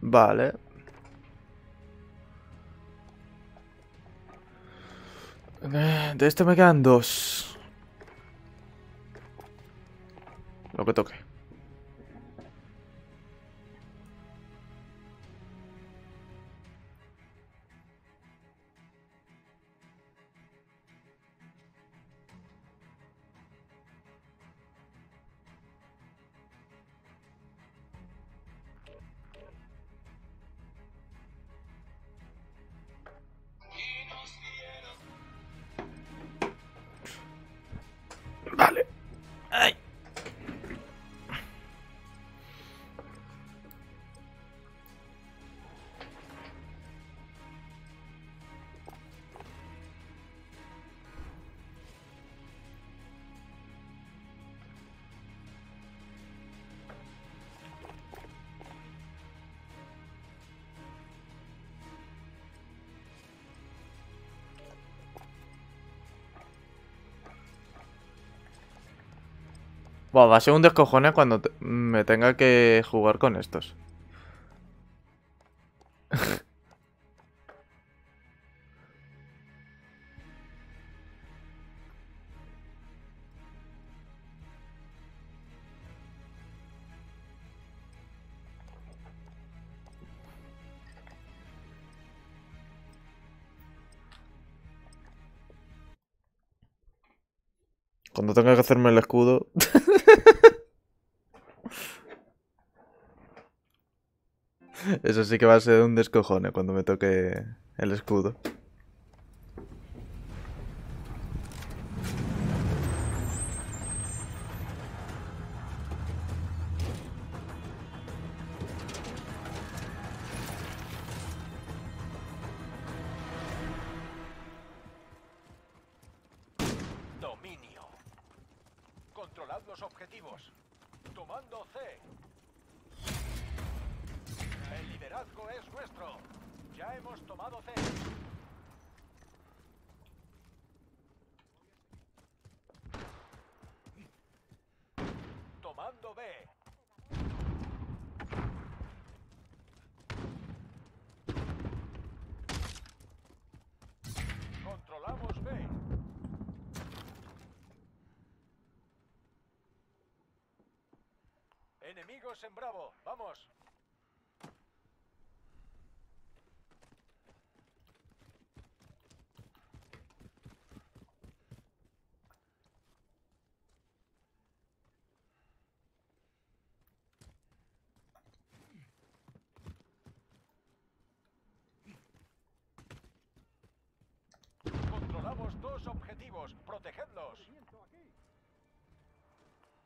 Vale. Eh, De este me quedan dos. Lo que toque. Va a ser un descojone cuando me tenga que jugar con estos. Tenga que hacerme el escudo. Eso sí que va a ser un descojone cuando me toque el escudo.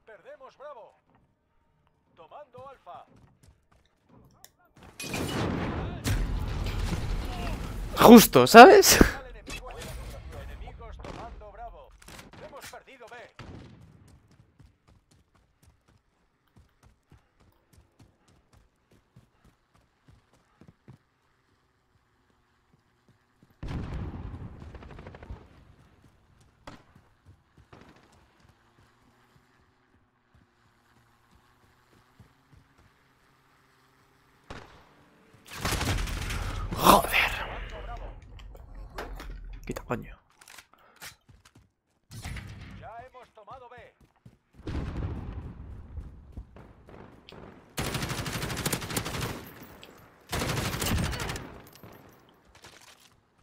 Perdemos Bravo. Tomando Alfa. Justo, ¿sabes? Al enemigo en el- Enemigos tomando Bravo. Hemos perdido B. Joder. Quita coño. Ya hemos tomado B.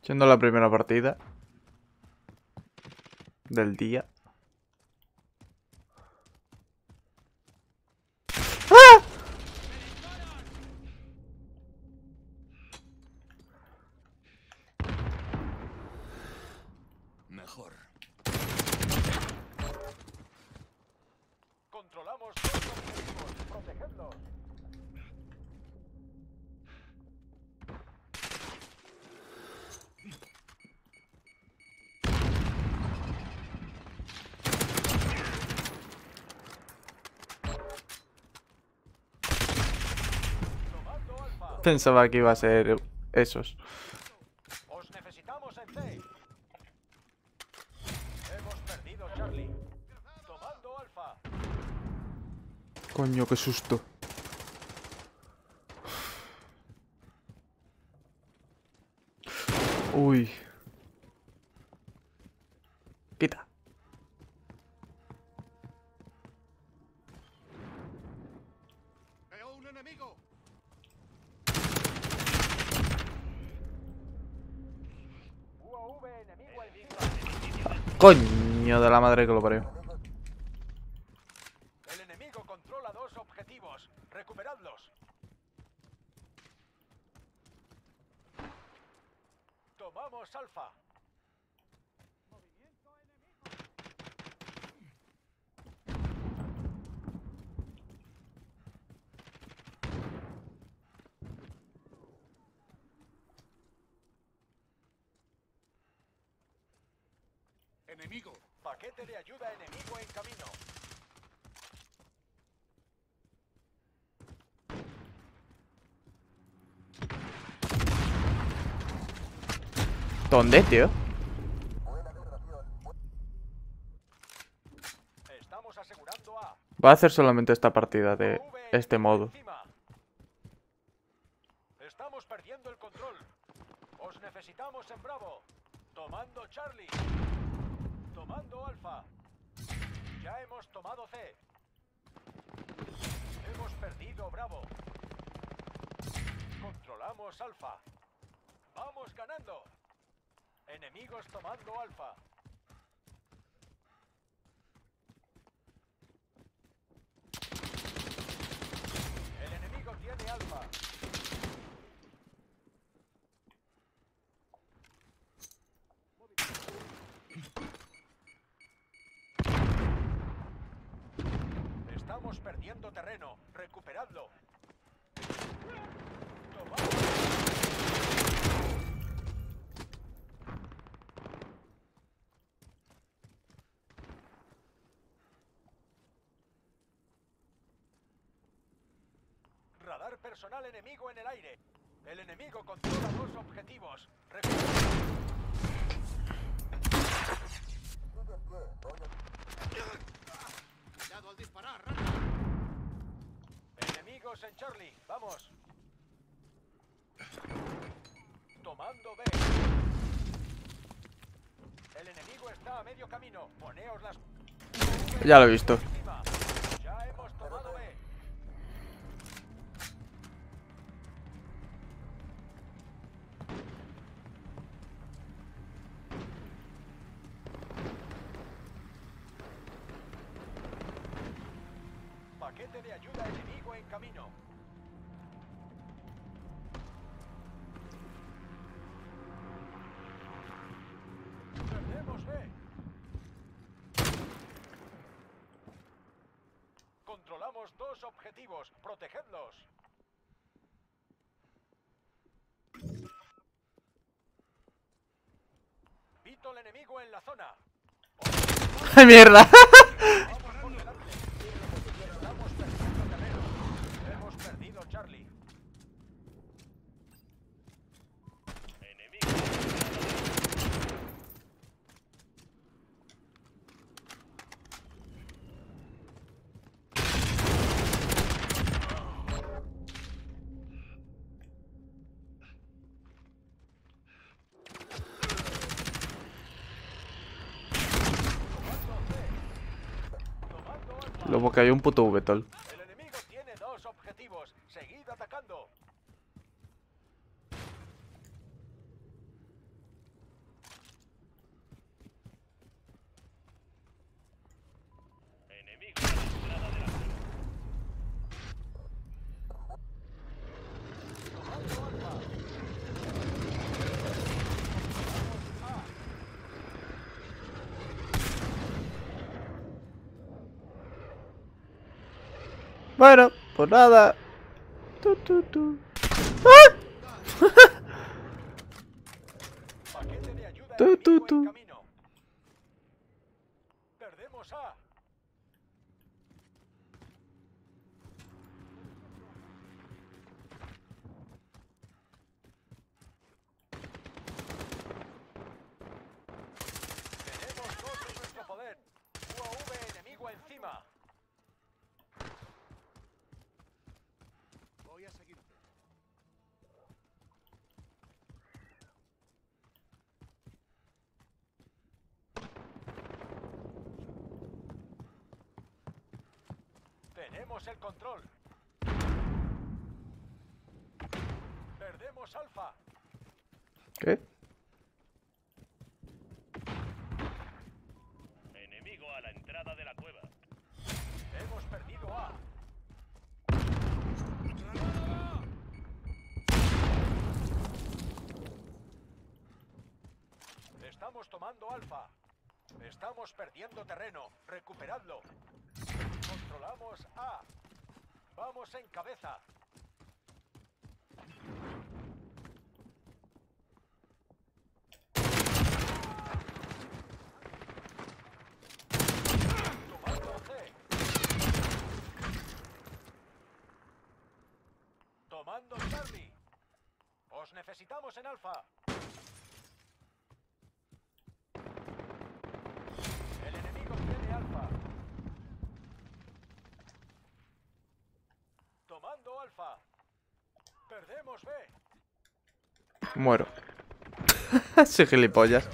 Siendo la primera partida del día. pensaba que iba a ser esos. Os necesitamos en safe. Hemos perdido Charlie. Tomando alfa. Coño, qué susto. Uy. Coño de la madre que lo parió. El enemigo controla dos objetivos. Recuperadlos. Tomamos alfa. ¡Enemigo! Paquete de ayuda enemigo en camino. ¿Dónde, tío? Va a hacer solamente esta partida de este modo. Estamos perdiendo el control. Os necesitamos en Bravo. Tomando Charlie. Tomando Alfa. Ya hemos tomado C. Hemos perdido Bravo. Controlamos Alfa. Vamos ganando. Enemigos tomando Alfa. El enemigo tiene Alfa. Estamos perdiendo terreno. Recuperadlo. Tomad. Radar personal enemigo en el aire. El enemigo controla dos objetivos. ¡Cuidado al disparar! Enemigos en Charlie, vamos. Tomando B. El enemigo está a medio camino. Poneos las. Ya lo he visto. Objetivos. Protegedlos. Vito el enemigo en la zona. ¡Ay, mierda! Vamos por delante. Estamos perdiendo terreno. Hemos perdido Charlie. Tomando hay un puto Vetol. El enemigo tiene dos objetivos. Seguid atacando. Enemigo a la entrada de la zona. Tomando alfa. Vamos A. Bueno, pues nada. Tu, tu, tu. Ayuda Tu, tu, tu. camino. Perdemos A. Tenemos dos en nuestro poder. UAV enemigo encima. Voy a seguirte. Tenemos el control. Perdemos Alfa. ¿Qué? Enemigo a la entrada de la cueva. Hemos perdido A. Estamos tomando Alfa. Estamos perdiendo terreno. Recuperadlo. Controlamos A. Vamos en cabeza. Tomando C. Charlie. Os necesitamos en Alfa. El enemigo tiene Alfa. Tomando Alfa. Muero. Soy gilipollas.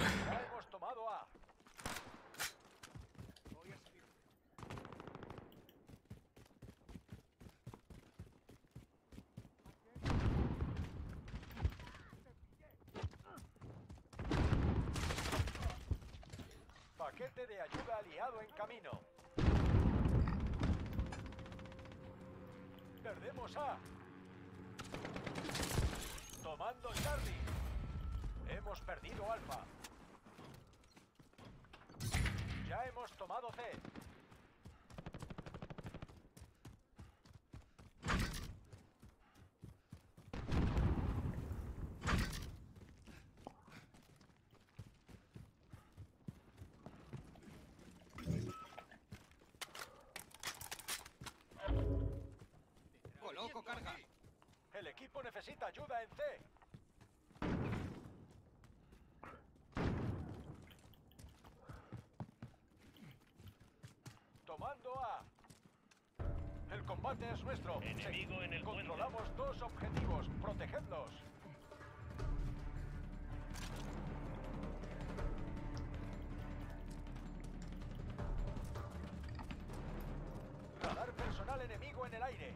Enemigo en el aire.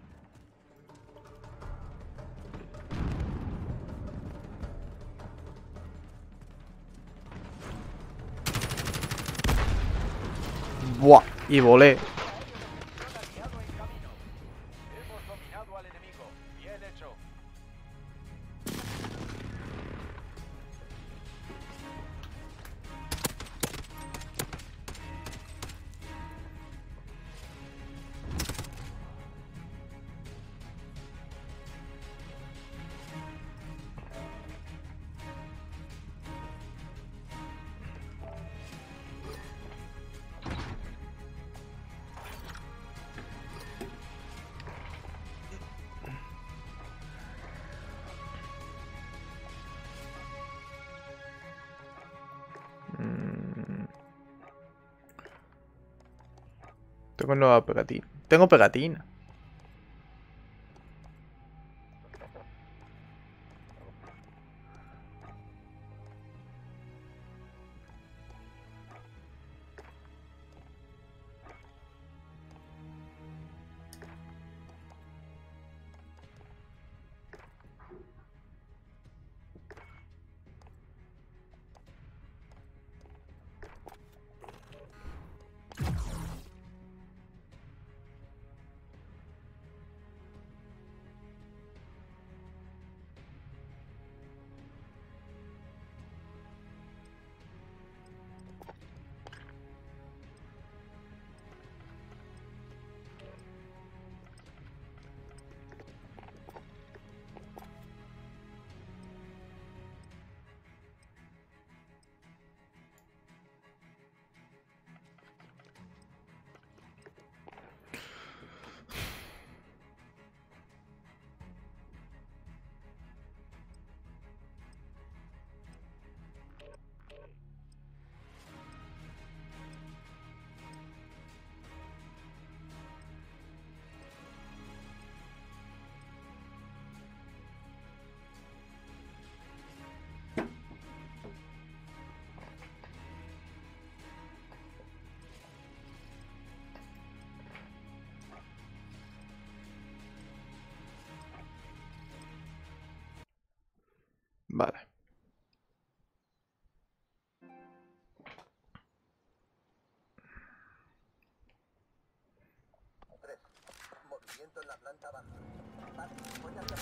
Buah. Y volé. Tengo nueva pegatina. Tengo pegatina.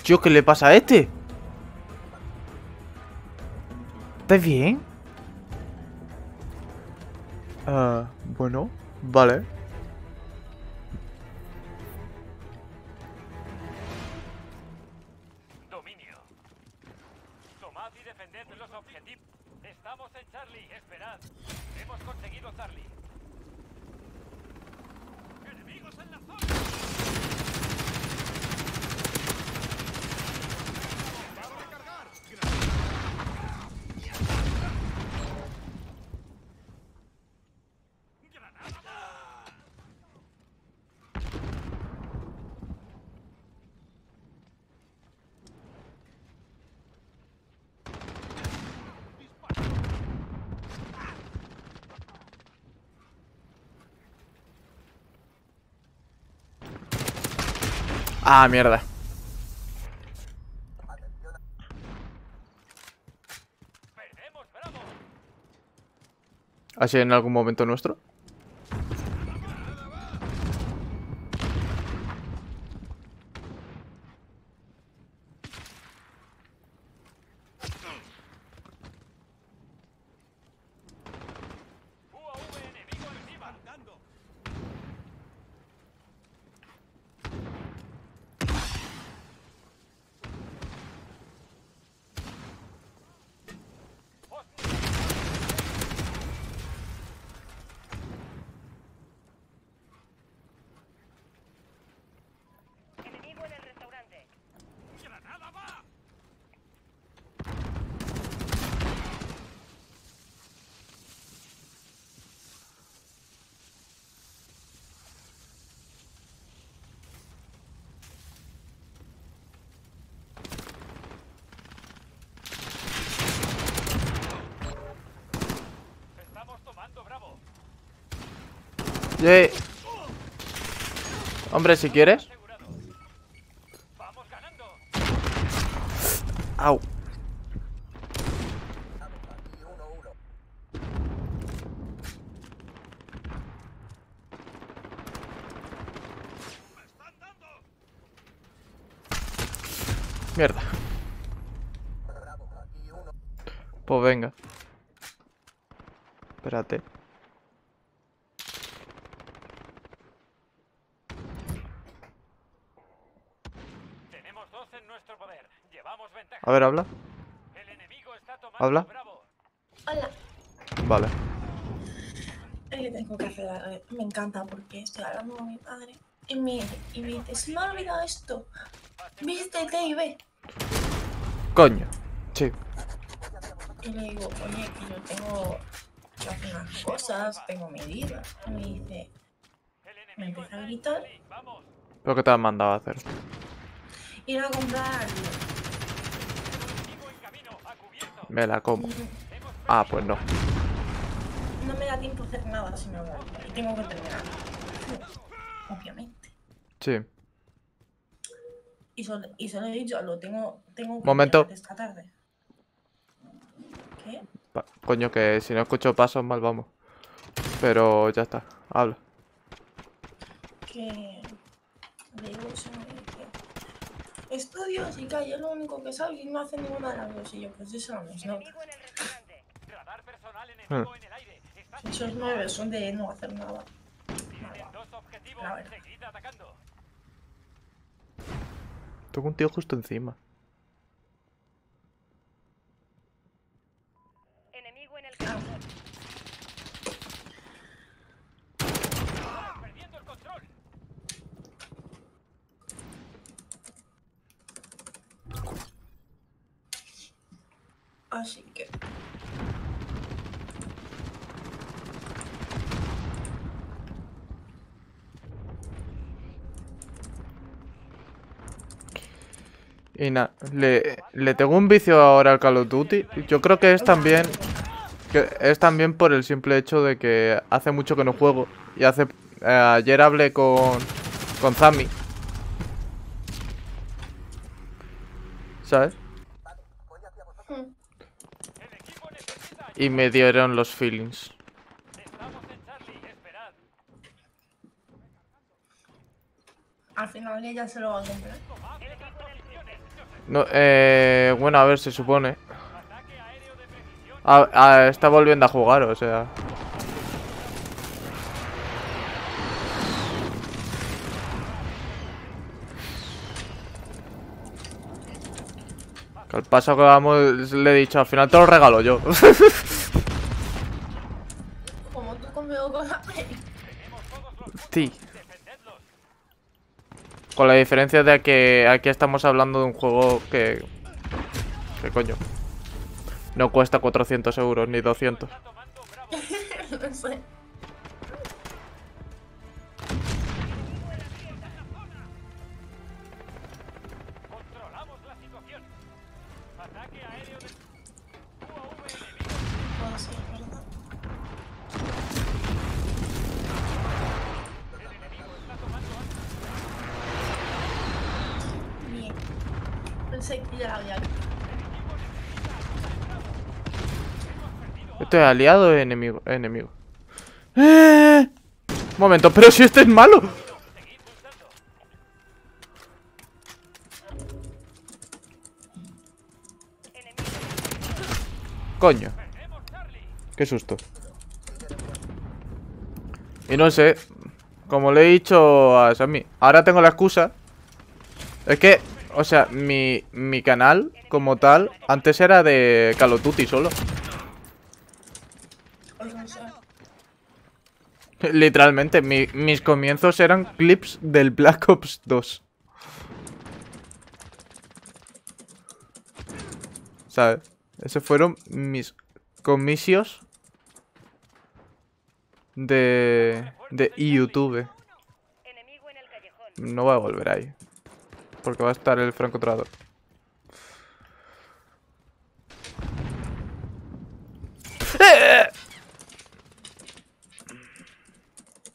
Tío, ¿qué le pasa a este? ¿Estás bien? Ah, bueno, vale. Dominio. Tomad y defended los objetivos. Estamos en Charlie. Esperad. Hemos conseguido Charlie. ¡Enemigos en la zona! Ah, mierda. ¿Ha sido en algún momento nuestro? UAV enemigo encima. Enemigo en el restaurante. ¡Granada va! Estamos tomando Bravo. Yeah. Hombre, si quieres. Asegurado. Vamos ganando. Au. Mierda. Pues venga. Espérate. Tenemos dos en nuestro poder. Llevamos ventaja. A ver, habla. El enemigo está tomando ¿Habla? Bravo. Hola, Vale. eh, tengo que hacer. Me encanta porque estoy hablando con mi padre y me, y me dice: Se me ha olvidado esto. Vístete y ve. Coño. Sí. Y le digo: Oye, que yo tengo hacer unas cosas, tengo mi vida. Y me dice: Me empieza a gritar. Lo que te han mandado a hacer. Ir a comprar. Me la como. Ah, pues no. No me da tiempo a hacer nada si me voy. Y tengo que terminar. Obviamente. Sí. Y solo, y solo he dicho: Lo tengo, tengo que Momento. esta tarde. ¿Qué? Pa- Coño, que si no escucho pasos mal vamos. Pero ya está. Habla. que estudios y que yo lo único que sabes y no hace ninguna de las dos y yo pues eso no es no Enemigo en el restaurante. Radar personal enemigo Hmm. en el aire. Está esos nueve son de no hacer nada dos objetivos. Seguid atacando. Tengo un tío justo encima. Enemigo en el camión. Estamos perdiendo el control. así que Y nada, le, le tengo un vicio ahora al Call of Duty. Yo creo que es también que es también por el simple hecho de que hace mucho que no juego. Y hace eh, ayer hablé con con Zami. ¿Sabes? Mm. Necesita Y me dieron los feelings. Estamos en Charlie, esperad. Al final ella se lo va a comprar. No, eh, bueno, a ver, se supone. Está volviendo a jugar, o sea. Que al paso que vamos le he dicho, al final te lo regalo yo. Como tú conmigo con la sí. Con la diferencia de que aquí estamos hablando de un juego que... ¿Qué coño? No cuesta 400 euros ni 200. ¿Esto es aliado o enemigo? Enemigo. ¡Eh! Momento, pero si este es malo. Coño. Qué susto. Y no sé. Como le he dicho a Sammy, ahora tengo la excusa. Es que, o sea, mi, mi canal como tal, antes era de Call of Duty solo. Pues no sé. Literalmente, mi- mis comienzos eran clips del Black Ops 2. ¿Sabes? Esos fueron mis comicios de, de YouTube. No voy a volver ahí. Porque va a estar el francotirador.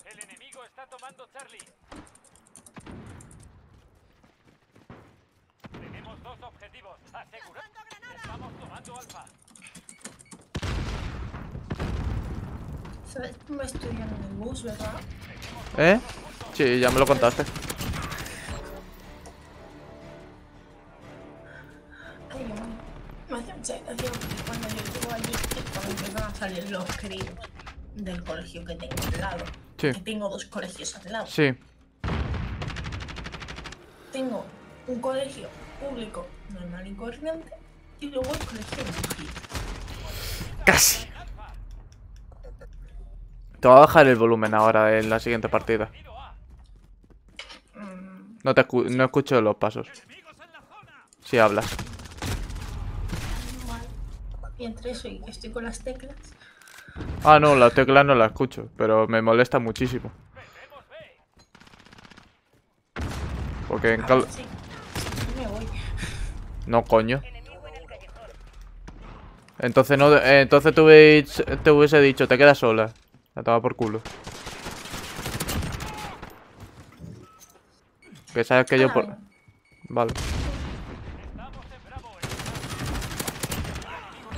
El enemigo está tomando Charlie. Tenemos dos Asegurar. Estamos tomando Alfa. ¿Sabes? Me estoy en el bus, ¿verdad? ¿Eh? Sí, ya me lo contaste. Ay, Dios mío. Me hace mucha gracia porque cuando yo estuve allí es cuando empiezan a salir los críos del colegio que tengo al lado. Sí. Que tengo dos colegios al lado. Sí. Tengo un colegio público normal y corriente y luego el colegio. Casi. Te voy a bajar el volumen ahora en la siguiente partida. Mm, No te escu- no escucho los pasos. Si hablas. mal. Y entre eso y que estoy con las teclas. Ah, no, la tecla no la escucho, pero me molesta muchísimo. Porque en Ah, Call... sí. No, coño. Entonces no, eh, entonces te hubiese, te hubiese dicho, te quedas sola. La toma por culo. Que sabes que yo por... Vale.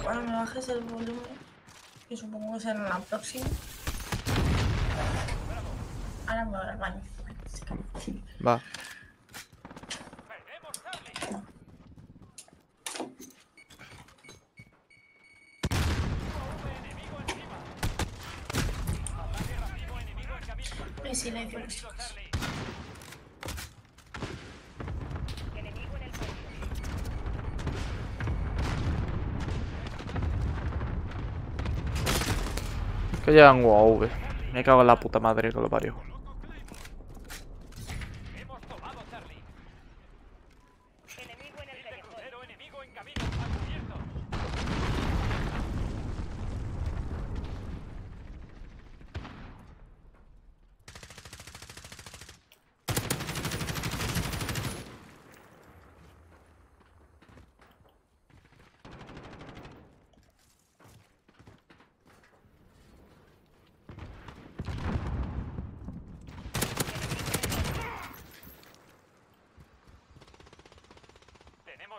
Cuando me bajes el volumen, que supongo que será en la próxima. Ahora me voy al baño. Va. En silencio, los en el patio. Que llegan UAV. Me cago en la puta madre que lo parió.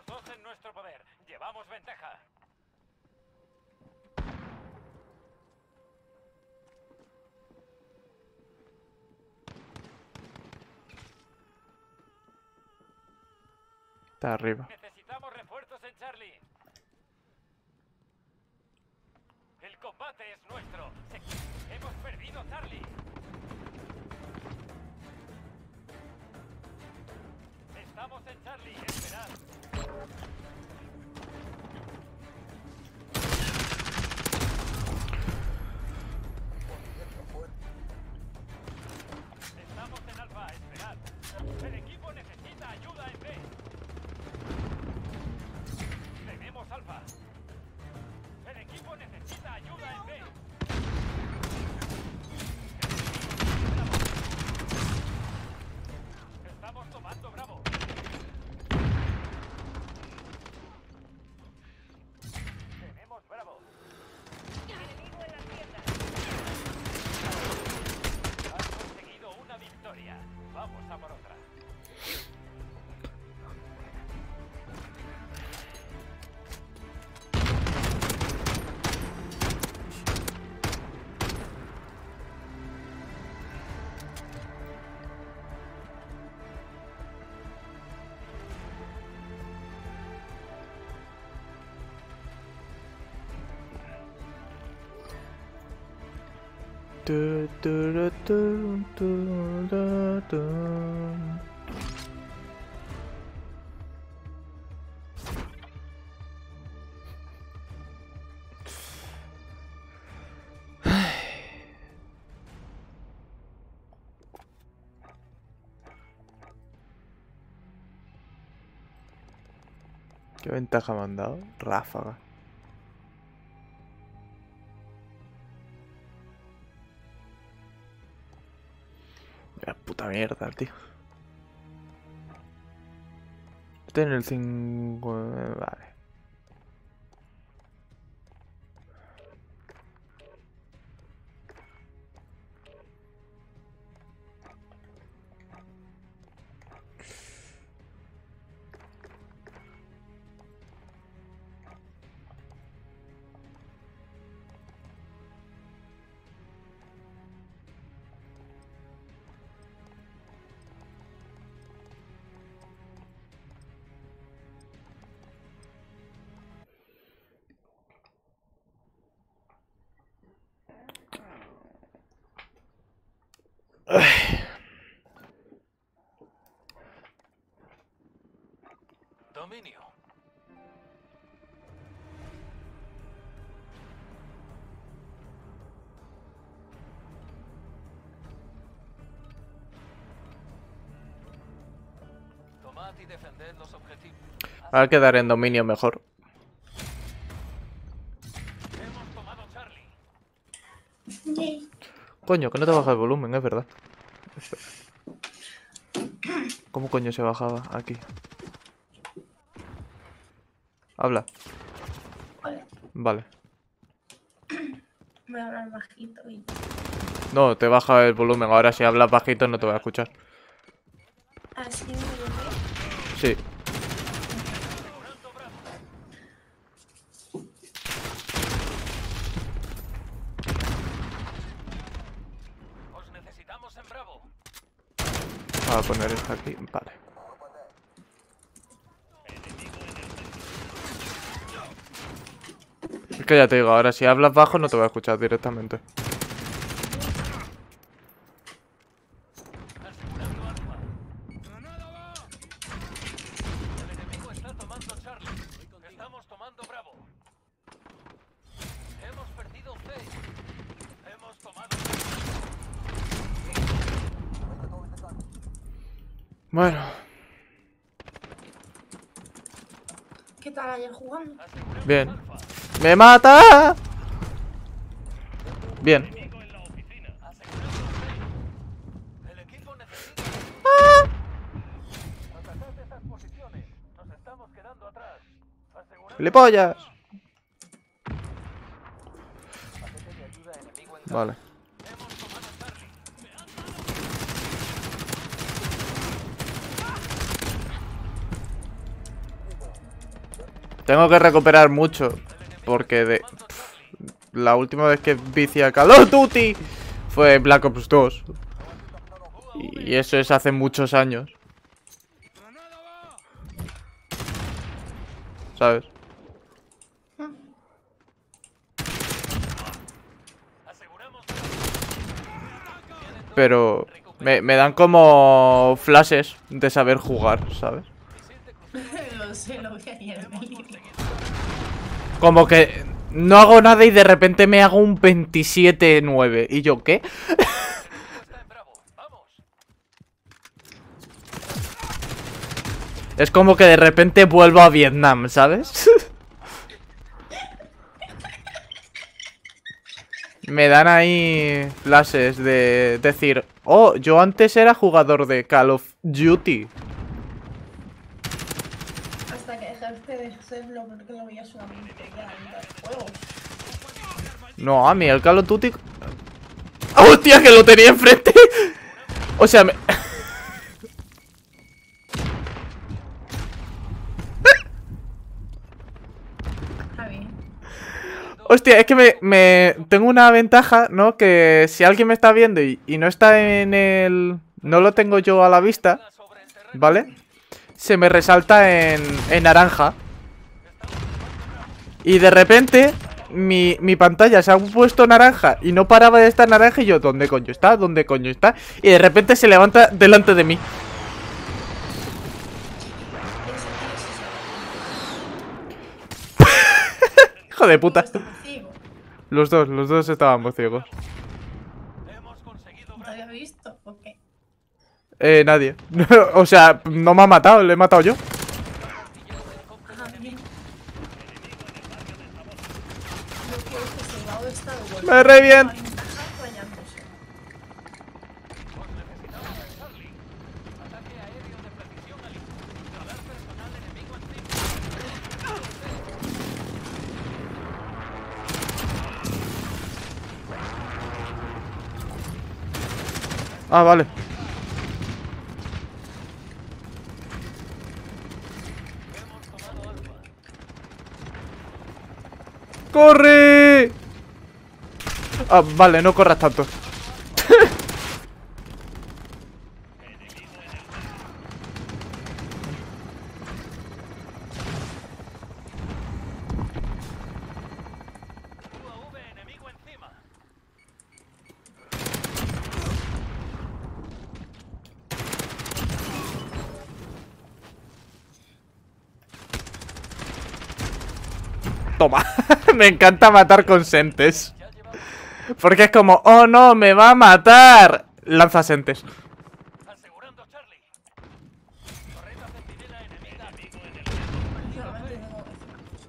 Los dos en nuestro poder. Llevamos ventaja. Está arriba. Necesitamos refuerzos en Charlie. El combate es nuestro. Se- Hemos perdido Charlie. Estamos en Charlie. ¿Qué ventaja me han dado? Ráfaga. Mierda, tío. Estoy el 5... y defended los objetivos. Va a quedar en dominio mejor. Hemos tomado Charlie. Yay. Coño, que no te baja el volumen, es verdad. ¿Cómo coño se bajaba aquí? Habla. Vale, Vale. voy a hablar bajito y... No, te baja el volumen. Ahora si hablas bajito no te voy a escuchar. Así me lo veo. Sí. Os necesitamos en Bravo. Voy a poner esto aquí. Vale. Es que ya te digo, ahora si hablas bajo no te voy a escuchar directamente. Asegurando Alfa. El enemigo está tomando Charlie. Estamos tomando Bravo. Hemos perdido C. Hemos tomado Bueno. ¿Qué tal ayer jugando? Aseguremos Bien. ¡Me mata! Bien. Enemigo en la oficina. Asegurando C. El equipo necesita. Atacad esas posiciones. Nos estamos quedando atrás. Asegurando. ¡Gilipollas! Paquete de ayuda enemigo en Vale. Hemos tomado Charlie. Tengo que recuperar mucho. Porque de... La última vez que vicié a Call of Duty fue Black Ops 2. Y eso es hace muchos años. ¿Sabes? Pero me dan como flashes de saber jugar, ¿sabes? Sé, lo en el. Como que no hago nada y de repente me hago un 27-9. ¿Y yo qué? Es como que de repente vuelvo a Vietnam, ¿sabes? Me dan ahí flashes de decir, oh, yo antes era jugador de Call of Duty. Hasta lo. No, a mí el Call of Duty... ¡Hostia, que lo tenía enfrente! O sea, me... Hostia, es que me, me- Tengo una ventaja, ¿no? Que si alguien me está viendo y, y no está en el... No lo tengo yo a la vista, ¿vale? Se me resalta en, en naranja. Y de repente... Mi, mi pantalla se ha puesto naranja y no paraba de estar naranja y yo, ¿dónde coño está? ¿Dónde coño está? Y de repente se levanta delante de mí. Hijo de puta. Los dos, los dos estábamos ciegos. ¿No te había visto? ¿O qué? Eh, nadie. o sea, no me ha matado, le he matado yo. Ah, bien. Lo que es que si Gao está de vuelta. Me reviento. Ah, vale. ¡Corre! Ah, vale, no corras tanto. Toma. me encanta matar con sentes. Porque es como, oh no, me va a matar. Lanza sentes.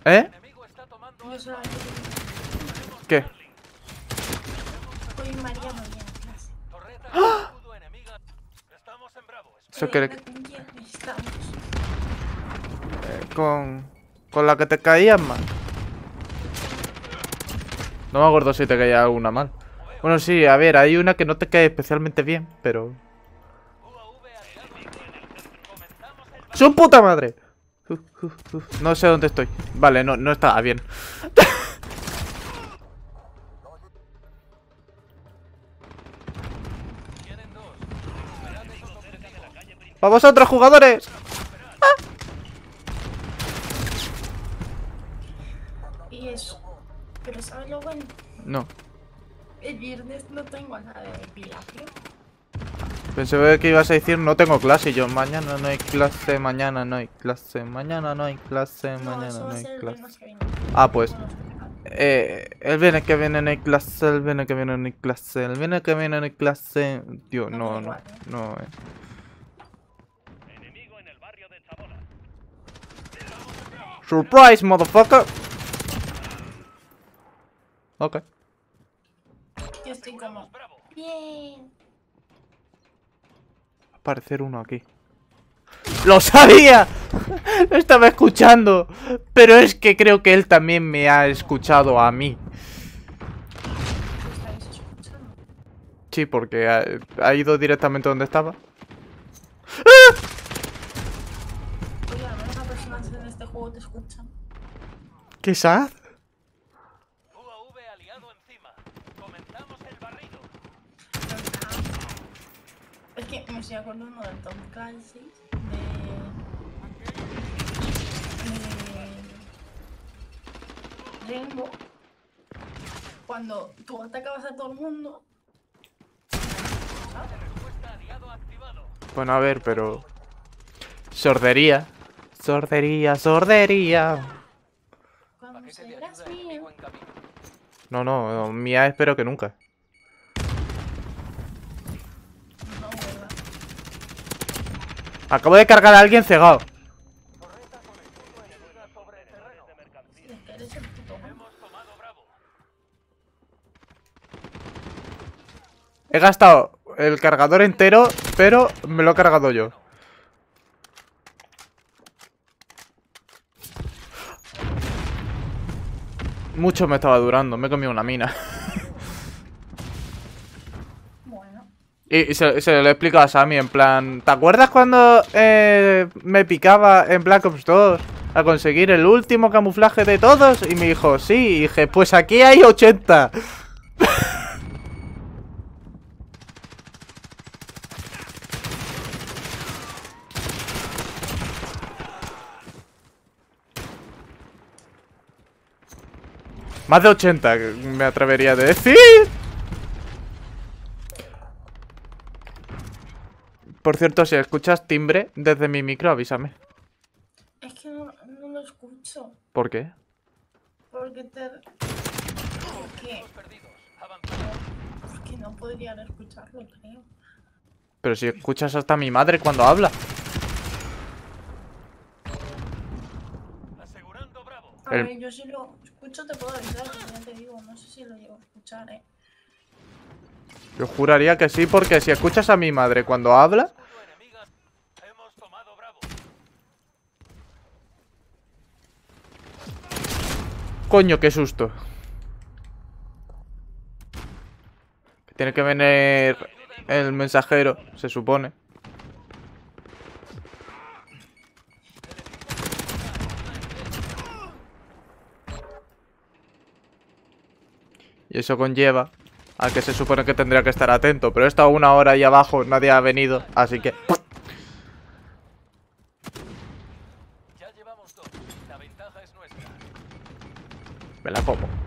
¿Eh? ¿Qué? Eso Eh, quiere ¿con quién estamos? con con la que te caías mal. No me acuerdo si te caía alguna mal. Bueno, sí, a ver, hay una que no te cae especialmente bien, pero ¡Su puta madre! No sé dónde estoy. Vale, no, no estaba bien. ¡A vosotros, jugadores! Y eso. Pero ¿sabes lo bueno? No. El viernes no tengo nada de depilación. Pensé que ibas a decir no tengo clase y yo mañana no hay clase, mañana no hay clase, mañana no hay clase, No, mañana no hay el clase. Ah, pues. Eh, el viene que viene no hay clase, el viene que viene no hay clase, el viene que viene no hay clase. Tío, No, no, no, eh. Enemigo en el barrio de Zamora. Surprise, motherfucker. Ok. Yo estoy como. Bien. Va a aparecer uno aquí. ¡Lo sabía! Lo estaba escuchando. Pero es que creo que él también me ha escuchado a mí. ¿Lo estáis escuchando? Sí, porque ha, ha ido directamente donde estaba. Oye, al menos las personas en este juego te escuchan. ¿Qué sad? UAV aliado encima. Comenzamos el barrido. Es que me estoy acordando del Tom Clancy de, de Rainbow. Cuando tú atacabas a todo el mundo. Bueno, a ver, pero... Sordería. Sordería, sordería. No, no, no, mía espero que nunca. No, ¿verdad? Acabo de cargar a alguien cegado. He gastado el cargador entero, pero me lo he cargado yo. Mucho me estaba durando, me he comido una mina. Y se, se lo he explicado a Sammy en plan... ¿Te acuerdas cuando eh, me picaba en Black Ops 2 a conseguir el último camuflaje de todos? Y me dijo, sí. Y dije, pues aquí hay 80. Más de 80, me atrevería a decir. Por cierto, si escuchas timbre desde mi micro, avísame. es que no, no lo escucho. ¿Por qué? Porque te. Perdidos. Avanzamos. porque no podrían escucharlo, creo. Pero si escuchas hasta mi madre cuando habla. Asegurando Bravo. A ver, yo si lo escucho te puedo avisar, pero ya te digo, no sé si lo llego a escuchar, eh. Yo juraría que sí, porque si escuchas a mi madre cuando habla... Coño, qué susto. Tiene que venir el mensajero, se supone. Y eso conlleva a que se supone que tendría que estar atento. Pero he estado una hora ahí abajo, nadie ha venido, así que... Ya llevamos dos. La ventaja es nuestra. Me la como.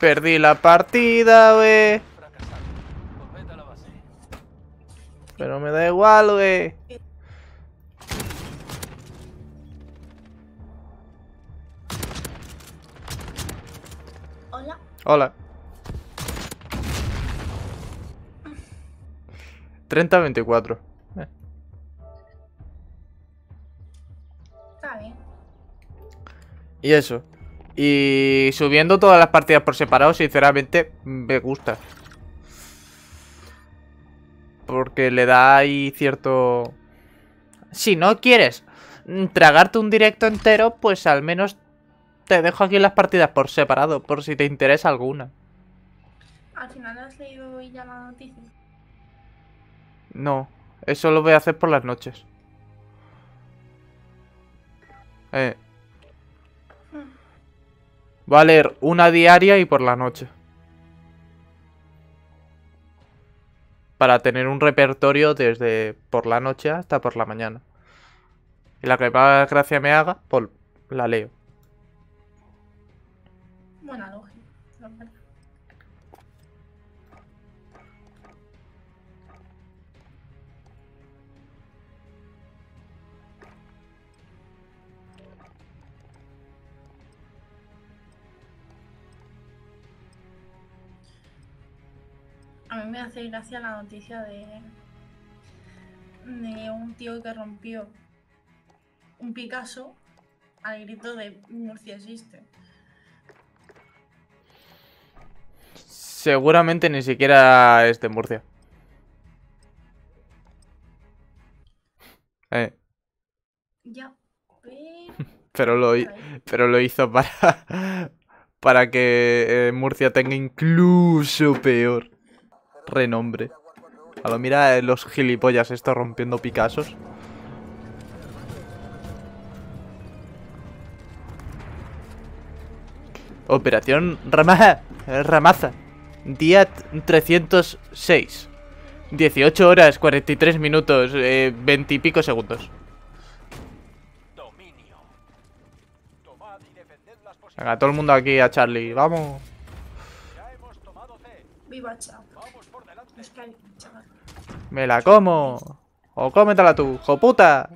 Perdí la partida, wey. Pero me da igual, wey. Hola, Hola. 30-24. Eh. está bien. Y eso. Y subiendo todas las partidas por separado, sinceramente, me gusta. Porque le da ahí cierto... Si no quieres tragarte un directo entero, pues al menos te dejo aquí las partidas por separado, por si te interesa alguna. Al final has leído hoy ya la noticia. No, eso lo voy a hacer por las noches. Eh. Voy a leer una diaria y por la noche. Para tener un repertorio desde por la noche hasta por la mañana. Y la que más gracia me haga, pues la leo. Buena lógica, A mí me hace gracia la noticia de, de un tío que rompió un Picasso al grito de Murcia existe. Seguramente ni siquiera es de Murcia. Eh, Ya, pero... pero lo, pero lo hizo para, para que eh, Murcia tenga incluso peor renombre. A lo mira eh, los gilipollas estos rompiendo Picassos. Operación Ramaza. Ramaza. Día t- 306. 18 horas, 43 minutos, eh, 20 y pico segundos. Venga, todo el mundo aquí a Charlie. Vamos. Viva chao. Vamos por delante. Es que hay- chaval. Me la como. O cómetela tú, hijo puta.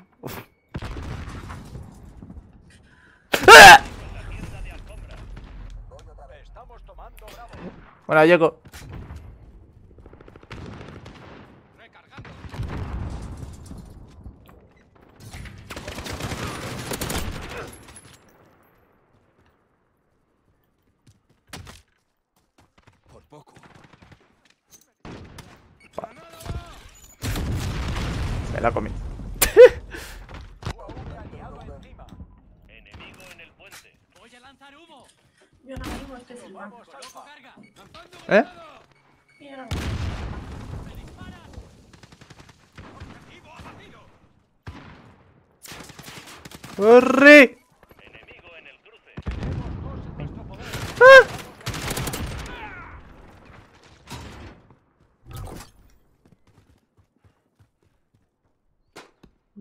Estamos tomando Bravo. Bueno, llego. Recargando. Por poco. Me la comí. UAV aliado encima. Enemigo en el puente. Voy a lanzar humo. Yo ahora mismo estoy flipando. Vamos, Alfa. Carga. Lanzando ¿Eh? ¡Corre! Enemigo en el cruce. Tenemos dos en nuestro poder.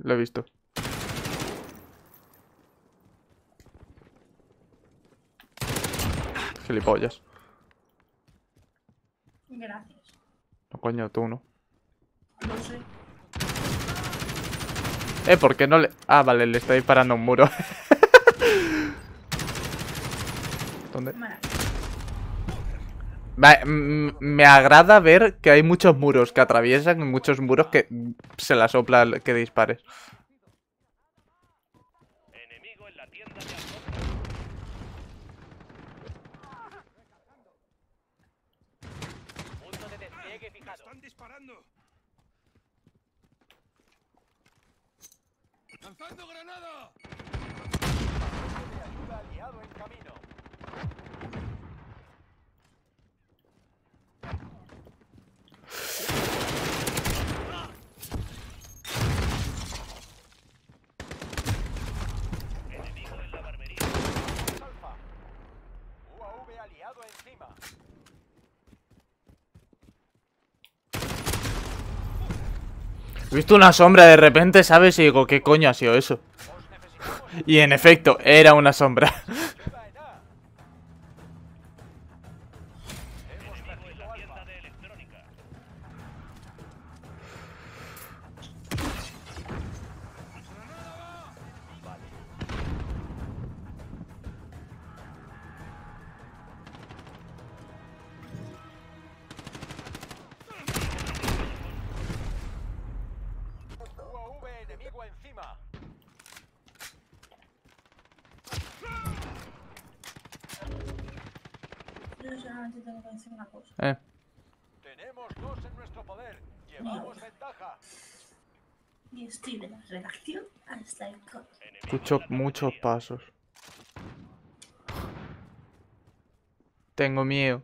Lo he visto. Gilipollas. gracias. No, coño, tú no. Lo sé. Eh, ¿por qué no le...? Ah, vale, le está disparando un muro. ¿Dónde? Bueno, Va, mm, me agrada ver que hay muchos muros que atraviesan y muchos muros que se la sopla que dispares. Enemigo en la tienda de alfombra. Punto de despliegue fijado. Están disparando. Lanzando granada. De ayuda aliado en camino. Enemigo en la barbería. Vamos, Alfa. UAV aliado encima. He visto una sombra de repente, ¿sabes? Y digo, ¿qué coño ha sido eso? Y en efecto, era una sombra. solamente tengo que decir una cosa. Eh, Tenemos dos en nuestro poder. Llevamos ventaja. Y estoy de la redacción hasta el escucho muchos pasos. Tengo miedo.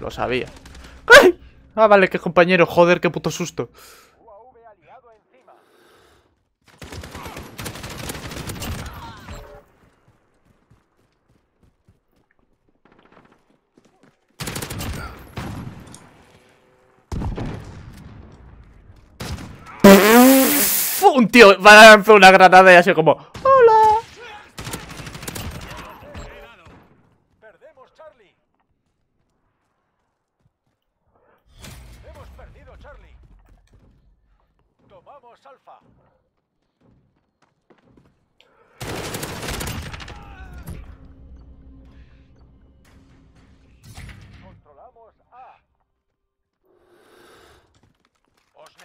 Lo sabía. ¡Ay! Ah, vale, qué compañero. Joder, qué puto susto. Tío va a lanzar una granada y así como... ¡Hola!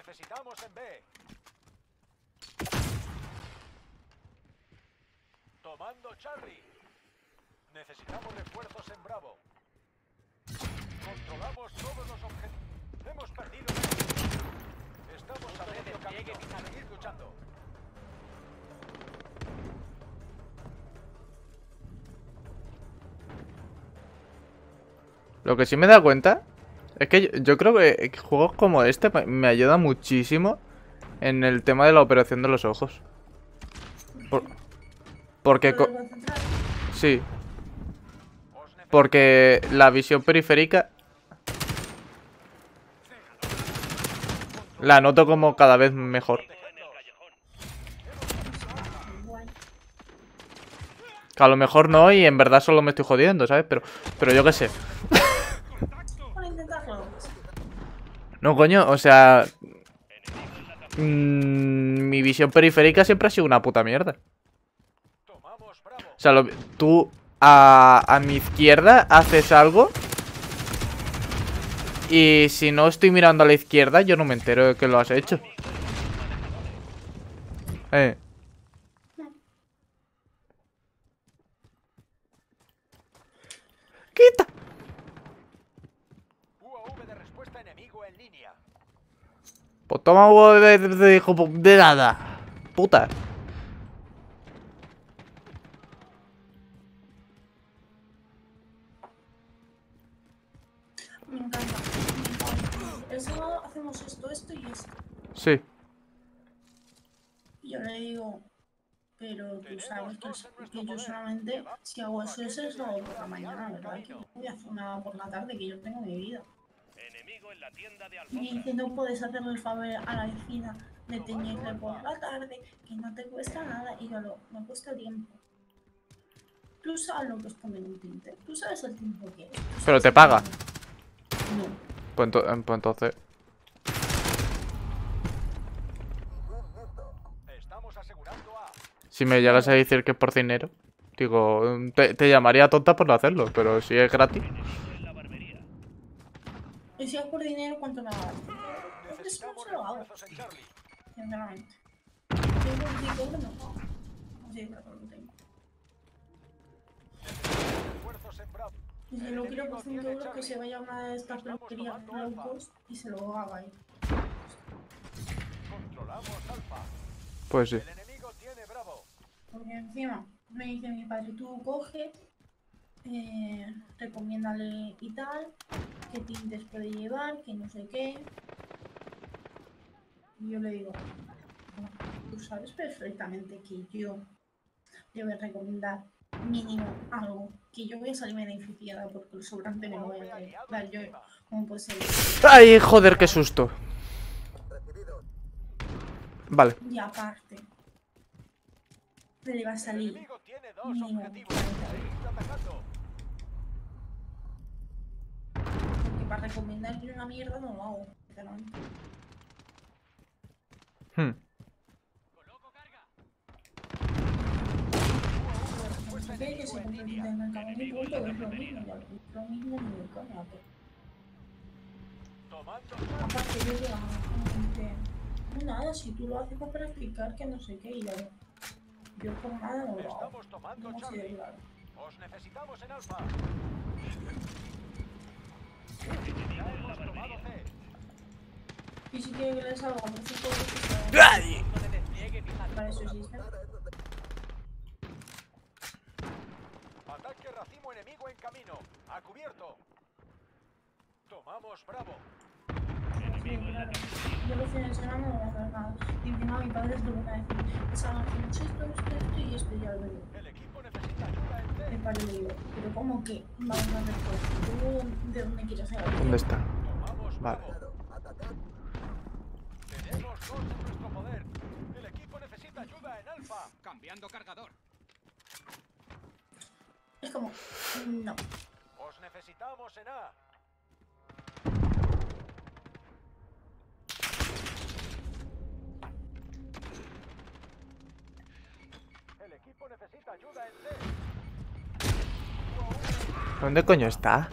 Necesitamos en B. Tomando Charlie. Necesitamos refuerzos en Bravo. Controlamos todos los objetivos. Hemos perdido. Estamos a medio camino. Seguid luchando. Lo que sí me da cuenta es que yo, yo creo que juegos como este me- me ayudan muchísimo en el tema de la operación de los ojos. Por- porque... sí. Porque la visión periférica... La noto como cada vez mejor. Que a lo mejor no y en verdad solo me estoy jodiendo, ¿sabes? Pero, pero yo qué sé. No, coño, o sea... mm, mi visión periférica siempre ha sido una puta mierda. O sea, lo- tú a, a mi izquierda haces algo. Y si no estoy mirando a la izquierda, yo no me entero de que lo has hecho. Eh. ¡Quita! UAV de respuesta enemigo en línea. Pues toma huevo de, de, de nada. Puta. El sábado hacemos esto, esto y esto. Sí. Y yo le digo, pero tú sabes que, que yo solamente, si hago eso, eso es solo por la mañana, ¿verdad? Que no voy a hacer nada por la tarde, que yo tengo mi vida. Enemigo en la tienda de Y dice, no puedes hacerle el favor a la vecina de teñirle por la tarde, que no te cuesta nada. Y yo, lo, me cuesta tiempo. Tú sabes lo que es poner un tinte, tú sabes el tiempo que es. Pero te paga. No. Pues, ento- pues entonces. Si me llegas a decir que es por dinero, digo, te, te llamaría tonta por no hacerlo, pero si es gratis. Y si es por dinero, ¿cuánto me? Porque eso no se lo hago, sinceramente. Si es por 5 euros, no. Así Y si lo quiero por 5 euros, que se vaya a una de estas peluquerías low cost y se lo haga ahí. Controlamos Alfa. Pues sí. El enemigo tiene Bravo. Porque encima me dice mi padre, tú coge, eh, recomiéndale y tal, qué tintes puede llevar, que no sé qué. Y yo le digo, "No, tú sabes perfectamente que yo le voy a recomendar mínimo algo, que yo voy a salir beneficiada porque el sobrante me lo voy a dar yo. ¿Cómo puede ser? ¡Ay, joder, qué susto! Vale. Y aparte, le va a salir mínimo objetivos. 40 euros. Seguid atacando. Porque para recomendarle una mierda no lo hago, sinceramente. Hmm. Coloco carga. No sé qué, que se compre en el mercado y punto, que es lo mismo, ya, es lo mismo ni de coña, pero Tomando aparte yo nada, si tú lo haces para practicar que no sé qué, y yo, por nada no lo hago, tomando no. Os necesitamos en Alfa. Enemigo Ya en la hemos tomado barbería. C. Y si que les de despliegue para eso. Ataque racimo enemigo en camino. A cubierto. Tomamos Bravo. Sí, claro. Yo los fines de semana no voy a hacer nada. Y encima mi padre es lo que me va a decir, "Esa, hacemos esto, esto, esto y esto, y ya lo digo. El equipo necesita ayuda en Me paro digo, pero ¿cómo que vamos a hacer todo? ¿Tú de dónde quieres sacar? ¿Dónde está? Tomamos Vale. Bravo. Tenemos dos en nuestro poder. El equipo necesita ayuda en Alfa. Cambiando cargador. Es como, no. Os necesitamos en A. El equipo necesita ayuda en C. ¿Dónde coño está?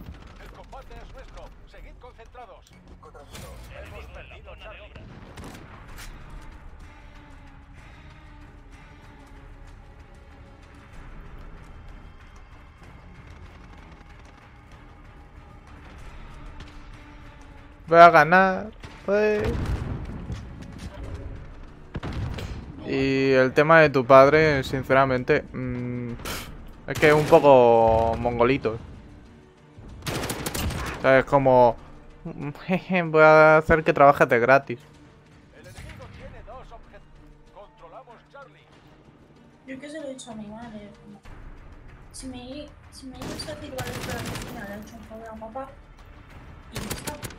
Voy a ganar. Ué. Y el tema de tu padre, sinceramente, mm, pf, es que es un poco mongolito. Es como... jeje, voy a hacer que trabajes de gratis. El enemigo tiene dos. Controlamos Charlie. Yo que se lo he dicho a mi madre. Si me, si me ibas a vale para la le he hecho un favor a papá. Y ya está.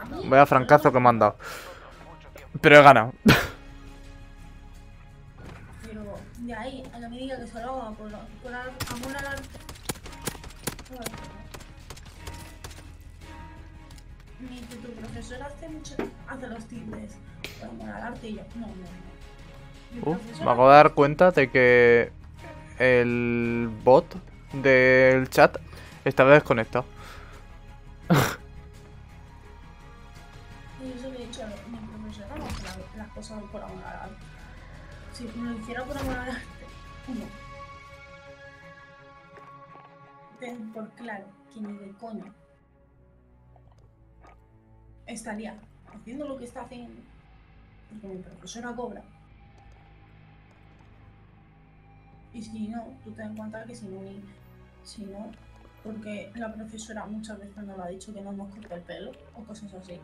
A mí, Vaya francazo que me han dado. Pero he ganado. Pero de ahí a la medida que se lo haga por, por amor al arte. Me dice tu profesor hace mucho hace los tildes por amor al arte y yo. No, no, no. Mi profesora- me acabo de dar cuenta de que el bot del chat está desconectado. Si lo hiciera por amor al. Den por claro que ni de coño estaría haciendo lo que está haciendo. Porque mi profesora cobra. Y si no, tú ten en cuenta que si no, ni, si no, porque la profesora muchas veces nos lo ha dicho que no nos corta el pelo o cosas así.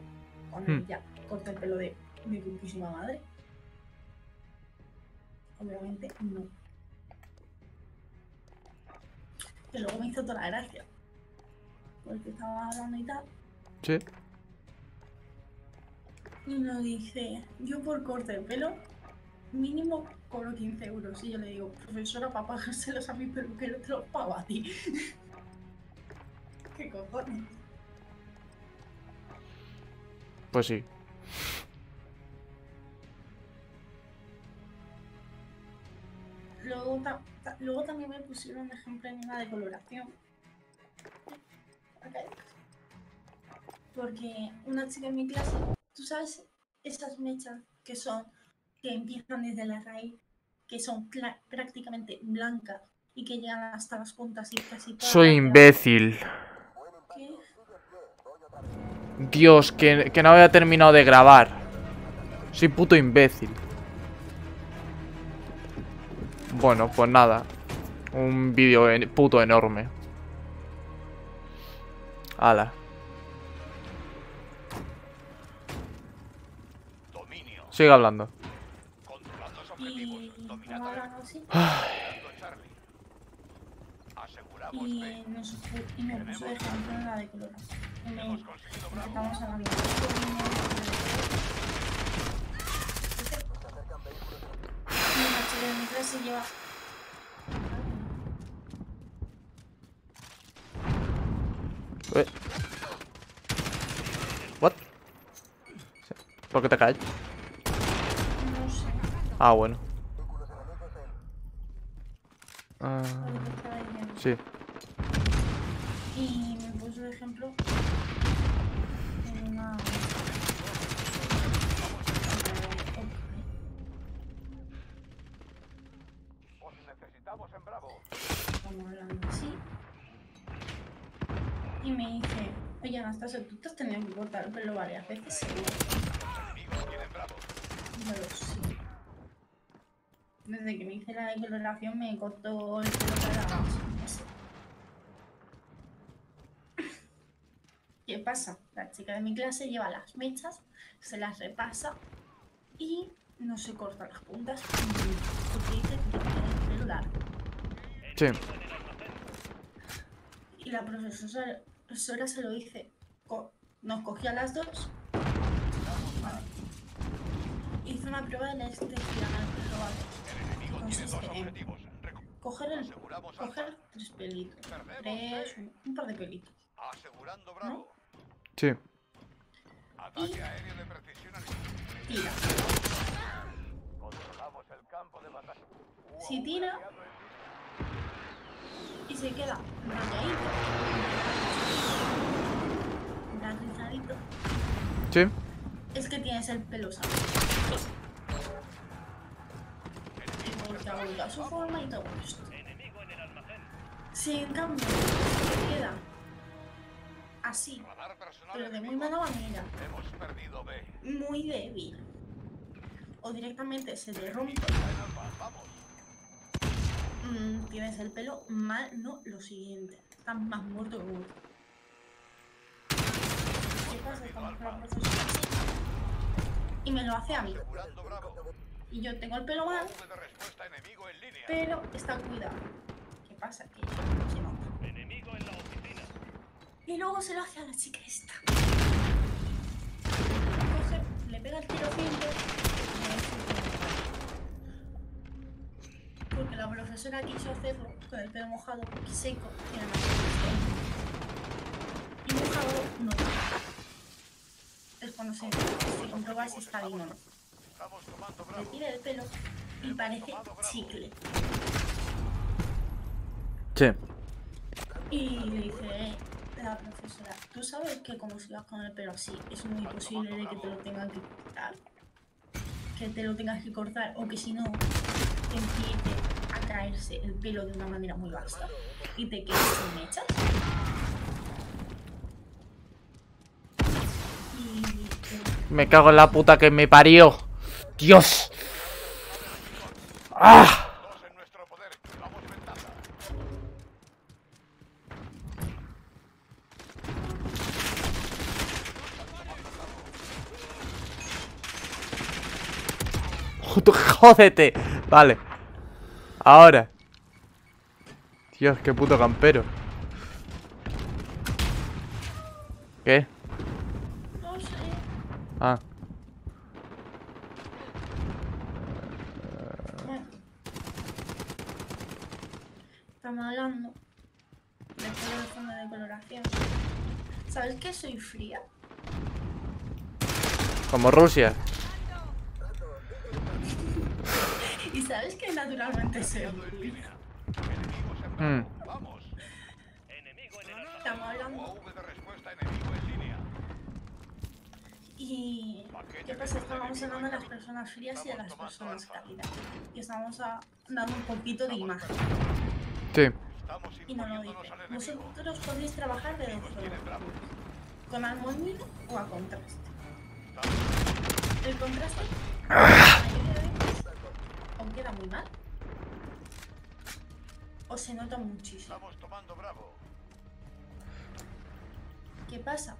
Cuando Hmm. ya corta el pelo de mi putísima madre. Obviamente no. Que luego me hizo toda la gracia. Porque estaba hablando y tal. Sí. Y nos dice, yo por corte de pelo mínimo cobro 15 euros. Y yo le digo, profesora, para pagárselos a mi peluquero te los pago a ti. ¿Qué cojones? Pues sí. Luego, ta- ta- luego también me pusieron de ejemplo en una decoloración. Ok. Porque una chica en mi clase, ¿tú sabes esas mechas que son, que empiezan desde la raíz, que son prácticamente blancas y que llegan hasta las puntas y casi todas Soy imbécil. ¿Qué? Dios, que, que no había terminado de grabar. Soy puto imbécil. Bueno, pues nada. Un vídeo en- puto enorme. Ala. Dominio. Sigue hablando. Y y nos, y puso de ejemplo en la. Estamos de Mi clase lleva. Eh. What? ¿Por qué te caes? No sé. Ah, bueno. Ah, sí. Y me puso de ejemplo. En una. Os necesitamos en Bravo. Estamos hablando así. Y me dice: Oye, Anastasia, tú te has tenido que cortar el pelo varias veces. Y yo, sí. Desde que me hice la decoloración me cortó el pelo cada mes. ¿Qué pasa? La chica de mi clase lleva las mechas, se las repasa y no se corta las puntas porque Sí. Y la profesora, profesora se lo dice. co- nos cogió a las dos. Vale. Hizo una prueba de anestesia Consiste en. Recu- coger, el, Aseguramos Alfa. coger tres pelitos. Tres, un, un par de pelitos. Asegurando Bravo. Sí. Ataque aéreo de precisión al Tira. Controlamos el campo de batalla. Si tira y se queda rayadito. Rizadito. Sí. Es que tienes el pelo sano. A su forma y todo esto. Si en cambio se queda así, pero de muy mala manera, muy débil. O directamente se te mm, tienes el pelo mal, no lo siguiente, estás más muerto que muerto. ¿Qué pasa? Estamos con la y me lo hace a mí. Y yo tengo el pelo mal, pero está cuidado. ¿Qué pasa? Que. Y luego se lo hace a la chica esta. Coge, le pega el tiro cinco. Porque la profesora quiso hacerlo con el pelo mojado y seco. Y y mojado no. Es cuando se, comprueba si está bien o no. Le tira el pelo y parece chicle. Sí. Y le dice la profesora, tú sabes que como sigas con el pelo así, es muy posible de que te lo tengan que cortar. Que te lo tengas que cortar o que si no, te empiece a caerse el pelo de una manera muy vasta y te quedes sin mechas. Y Me cago en la puta que me parió. Dios. ¡Ah! Jódete. Vale. Ahora. Dios, qué puto campero. ¿Qué? no sé, Ah. bueno. Estamos hablando de color de fondo de coloración. ¿Sabes que soy fría? Como Rusia. ¿Y sabes que naturalmente en Mm. Vamos. Enemigo en el alfa. Estamos hablando V de respuesta enemigo en línea. Y qué pasa, estábamos hablando de las personas frías y de las personas cálidas. Y estamos a- dando un poquito de imagen. Sí. Estamos Y no lo dice. Vosotros podéis trabajar de dos formas. Con armonía o a contraste. El contraste, la mayoría de veces, o queda muy mal, o se nota muchísimo. estamos tomando Bravo. ¿Qué pasa?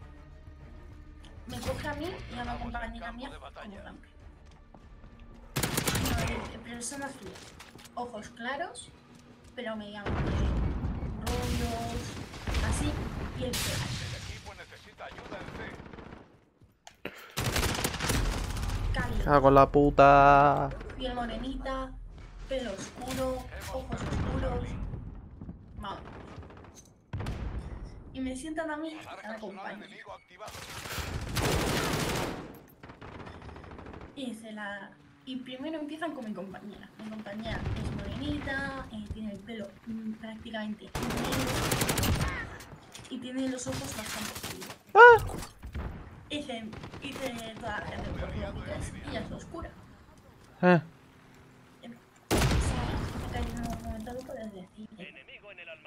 Me coge a mí y a una compañera mía como persona fría. Ojos claros, pero medianamente rubios, así, clara. El equipo necesita ayuda en C. Cago en la puta. Piel morenita, pelo oscuro, ojos oscuros. Vamos. Y me sientan a mí a. Y dice la. Y primero empiezan con mi compañera. Mi compañera es morenita, eh, tiene el pelo mm, prácticamente negro y tiene los ojos bastante oscuros. Dice, dice toda la gente por es, ella es oscura. Alma.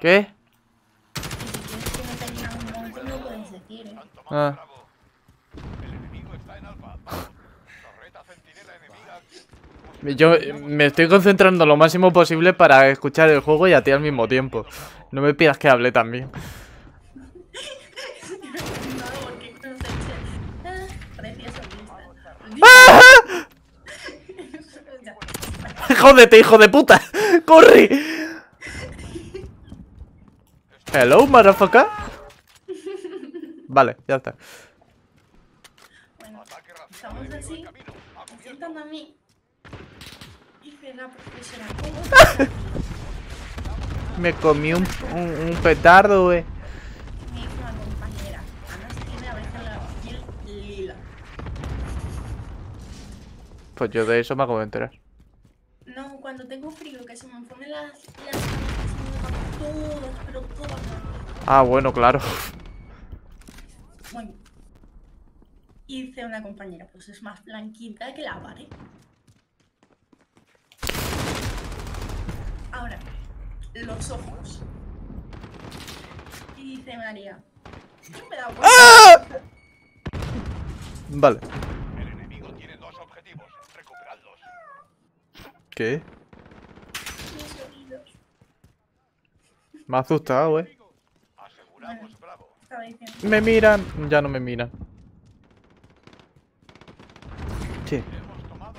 ¿Qué? Ah. Yo me estoy concentrando lo máximo posible para escuchar el juego y a ti al mismo tiempo. No me pidas que hable también. Ah, precioso vista. Ya. ¡Jódete, hijo de puta! ¡Corre! Hello, motherfucker. Vale, ya está. Bueno, estamos así, en camino. A mí. Dice la profesora, ¿cómo? Me comí un, un, un petardo, lila. Pues yo de eso me acabo de enterar. No, cuando tengo frío, que se me ponen las, las camisas, se me van todas, pero todas. Ah, bueno, claro. Bueno. Y dice una compañera, pues es más blanquita que la pared. Ahora, los ojos. Y dice María, Yo me ¡Ah! Vale. El enemigo tiene dos objetivos. Recuperadlos. ¿Qué? Me ha asustado, eh. Me miran. Ya no me miran.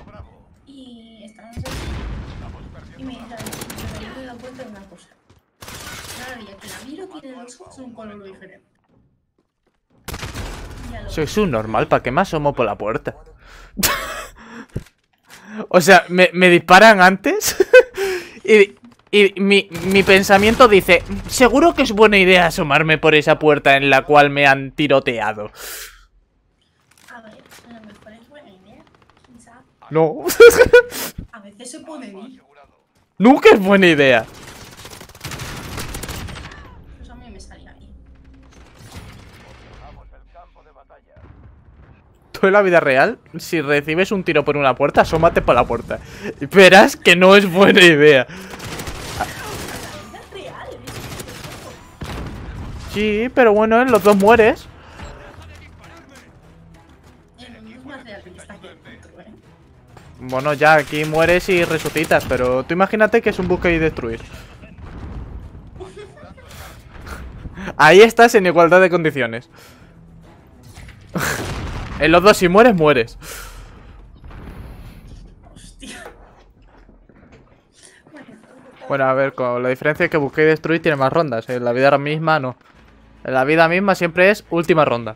Bravo. Y. Estamos Y me me doy la cuenta de una cosa. Día que la miro tiene los ojos un color diferente. Soy un normal, ¿para qué me asomo por la puerta? o sea, me, me disparan antes y, y mi, mi pensamiento dice, seguro que es buena idea asomarme por esa puerta en la cual me han tiroteado. A ver, a lo mejor es buena idea. ¿Quién sabe? No, A veces se pone bien. nunca es buena idea. Pues a mí me salía bien. Vamos el campo de batalla. Tú en la vida real, si recibes un tiro por una puerta, asómate por la puerta. Verás que no es buena idea. Sí, pero bueno, en los dos mueres. Bueno, ya aquí mueres y resucitas, pero tú imagínate que es un busca y destruir. Ahí estás en igualdad de condiciones. en los dos, si mueres, mueres. Hostia. Bueno, a ver, con la diferencia es que busca y destruir tiene más rondas. En la vida misma no. En la vida misma siempre es última ronda.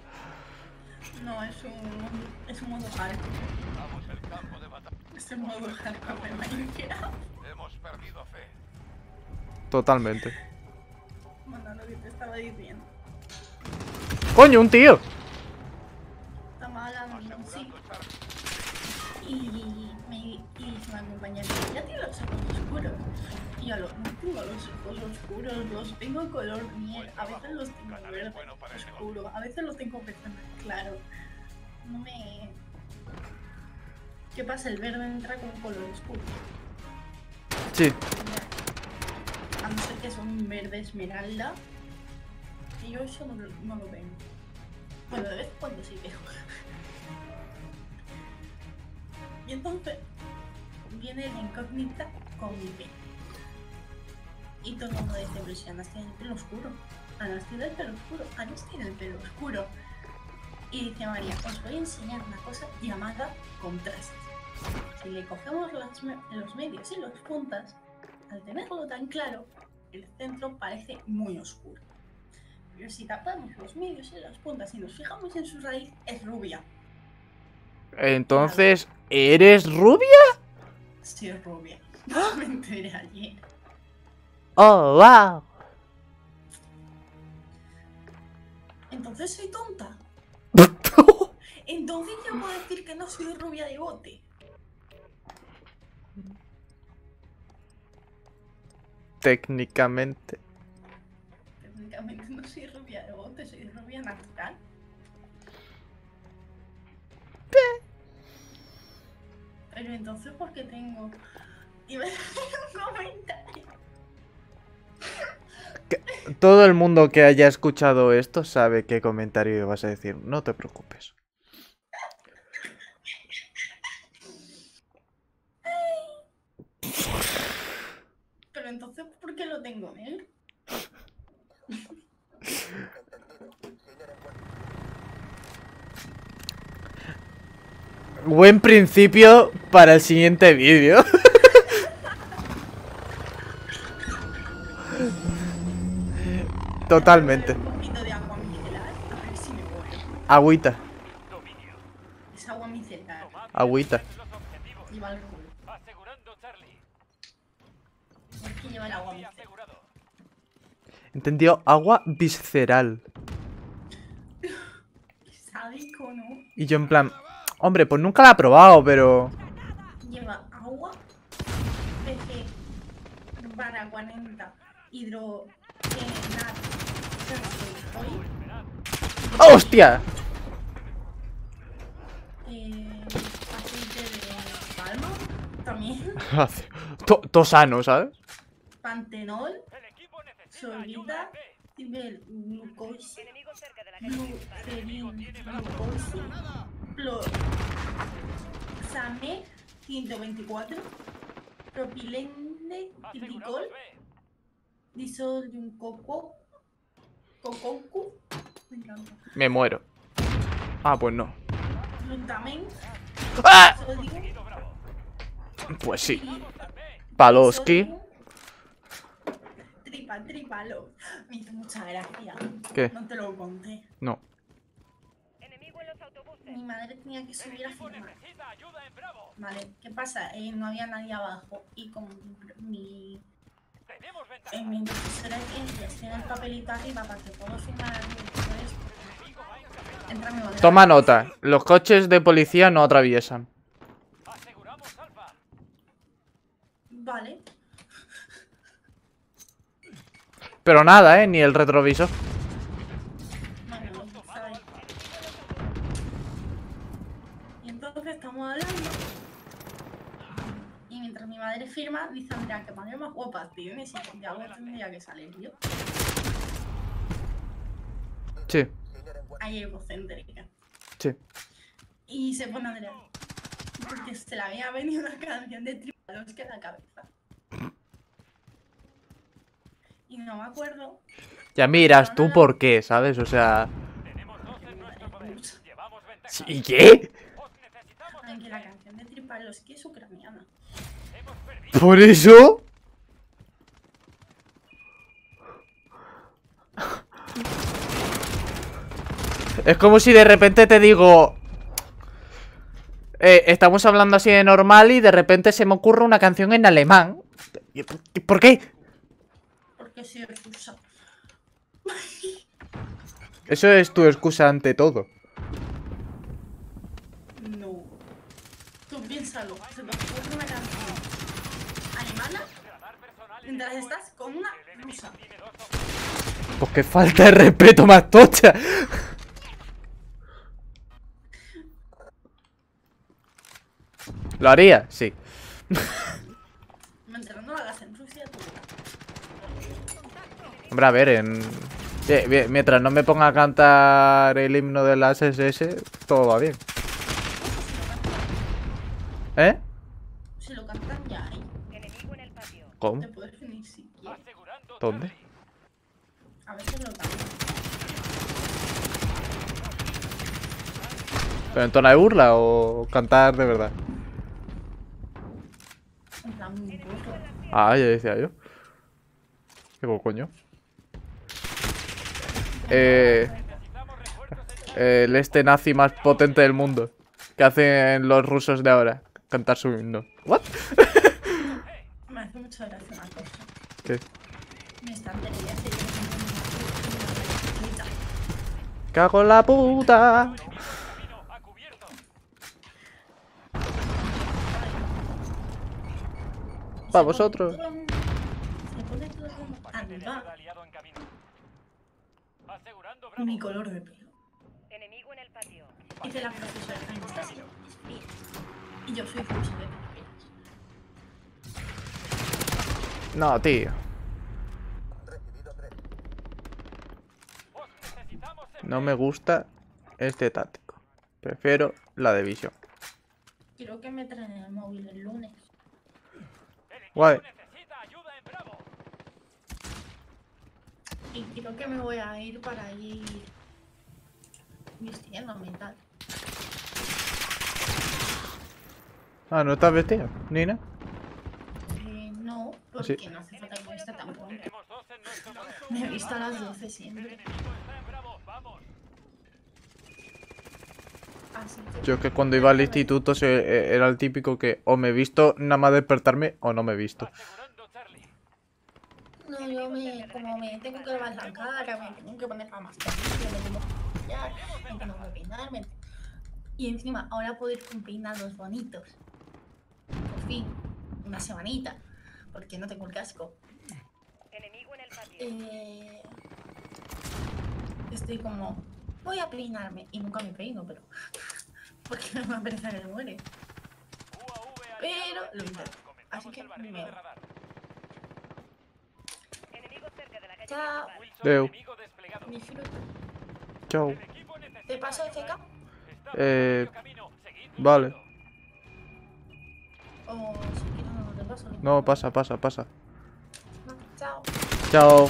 no, es un, es un modo hardcore. Vamos el campo de batalla. Es un modo hardcore de Minecraft. Hemos perdido fe. Totalmente. Bueno, lo que te estaba diciendo. ¡Coño, un tío! Y yo lo, no tengo los ojos oscuros, los tengo color miel. A veces los tengo verde oscuro, a veces los tengo verde claro. No me... ¿Qué pasa? El verde entra con color oscuro. Sí. A no ser que son verde esmeralda. Y yo eso no, lo- no lo veo. Bueno, de vez en cuando sí veo. Y entonces viene la incógnita con mi pelo. Y todo el mundo dice, pero si Anas tiene el pelo oscuro. Anas tiene el pelo oscuro. Anas tiene el pelo oscuro. Y dice María, os voy a enseñar una cosa llamada contraste. Si le cogemos las me- los medios y las puntas, al tenerlo tan claro, el centro parece muy oscuro. Pero si tapamos los medios y las puntas y nos fijamos en su raíz, es rubia. Entonces, ¿eres rubia? Sí, es rubia. No me enteré ayer. Oh, wow. Entonces soy tonta. Entonces yo puedo decir que no soy rubia de bote. Técnicamente. Técnicamente no soy rubia de bote, soy rubia natural. Pero entonces, ¿por qué tengo? A decir un comentario. Todo el mundo que haya escuchado esto sabe qué comentario vas a decir. No te preocupes. Pero entonces, ¿por qué lo tengo negro? Buen principio para el siguiente vídeo. Totalmente. Un poquito de agua micelar, a ver si me muero. Agüita. Es agua micelar. agüita. Objetivos. Lleva el culo. ¿Por qué lleva el agua Y micelar? Entendió, agua visceral. Sádico, ¿no? Y yo en plan, hombre, pues nunca la he probado, pero... Lleva agua, PC, barra 40, hidro, hoy, ¡Hostia! eh, aceite de palma, también, To- Todo sano, ¿sabes? pantenol, solvita, nivel glucosa, glucosa, lo, same 124, propilende, glicol, Aseguramos B. cococu, me encanta, Me muero. Ah, pues no. glutamen, ¡Ah! Pues sí. Paloski. Tripa, tripalo. Me hizo mucha gracia. ¿Qué? No te lo conté. No. Mi madre tenía que subir a firmar. Vale, ¿qué pasa? Eh, no había nadie abajo y como mi, eh, ventaja. mi de ciencias tiene el papelito arriba para que puedo firmar aquí esto. Entra mi. Toma nota. Los coches de policía no atraviesan. Aseguramos Alfa. Vale. Pero nada, ¿eh? Ni el retrovisor. Bueno, está ahí. Y entonces estamos hablando. Y mientras mi dice Andrea, que madre más guapa tienes. Y ya algo tendría que salir yo. Sí, Ahí egocéntrica. sí. Y se pone Andrea. Porque se le había venido una canción de Tripalos en la cabeza. Y no me acuerdo. Ya miras tú por qué, ¿sabes? O sea... Tenemos dos en nuestro poder. Llevamos ventaja. ¿Y qué? Os necesitamos Ay, en que la canción de Tripalos que es ucraniana. ¿Por eso? Es como si de repente te digo... eh, estamos hablando así de normal y de repente se me ocurre una canción en alemán. ¿Y ¿Por qué? Porque soy rusa. Eso es tu excusa ante todo. No. Tú piénsalo. Se te ocurre una canción alemana mientras estás con una rusa. Pues qué falta de respeto más tocha. ¿Lo haría? Sí. En Rusia. Hombre, a ver, en... eh, bien, mientras no me ponga a cantar el himno de las SS, todo va bien. ¿Eh? Si lo cantan ya patio. ¿Cómo? Te puedes venir si quieres. Asegurando ¿Dónde? A veces lo cantan. ¿Pero en tono de burla o cantar de verdad? En plan. Ah, ya decía yo. Digo, coño. Eh, el este nazi más potente del mundo. Que hacen los rusos de ahora. Cantar su himno. ¿What? Me hace mucha gracia una cosa. ¿Qué? Mi estantería se llena de Cago en la puta. Camino a cubierto. Pa' vosotros. De. Mi color de pelo. Enemigo en el patio. Dice la profesora Anastasia. Y yo soy de. No, tío. Os necesitamos en No me gusta este táctico. Prefiero la de visión. Quiero que me traen el móvil el lunes. Guay. necesita ayuda en Bravo. Y creo que me voy a ir para ir vistiéndome y tal. Ah, ¿no estás vestido, Nina? Eh, no, Sí. porque no hace falta que vista tan pronto. Me he visto a las 12 siempre. Vamos. Así que... Yo que cuando iba al instituto se- eh, era el típico que o me he visto nada más despertarme o no me he visto. No, yo me, como me tengo que lavar la cara, me tengo que poner la mascarilla, me tengo que maquillar, me tengo que peinarme. Y encima, ahora puedo ir con peinados bonitos. Por fin, una semanita, porque no tengo el casco. Enemigo en el patio. Eh, estoy como, voy a peinarme. Y nunca me peino, pero. Porque me va a pensar que muere. Pero lo intento. Así que me. Chao. Deu. Disfruta. Chao. ¿Te paso el check Eh. Vale. O. No, pasa, pasa, pasa. Chao. Chao.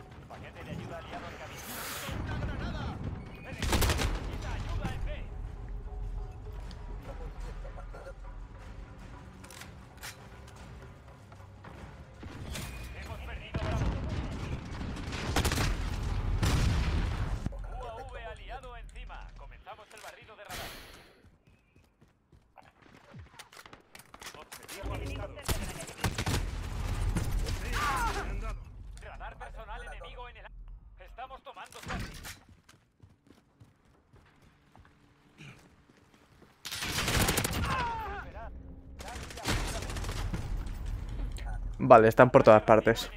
Vale, están por todas partes.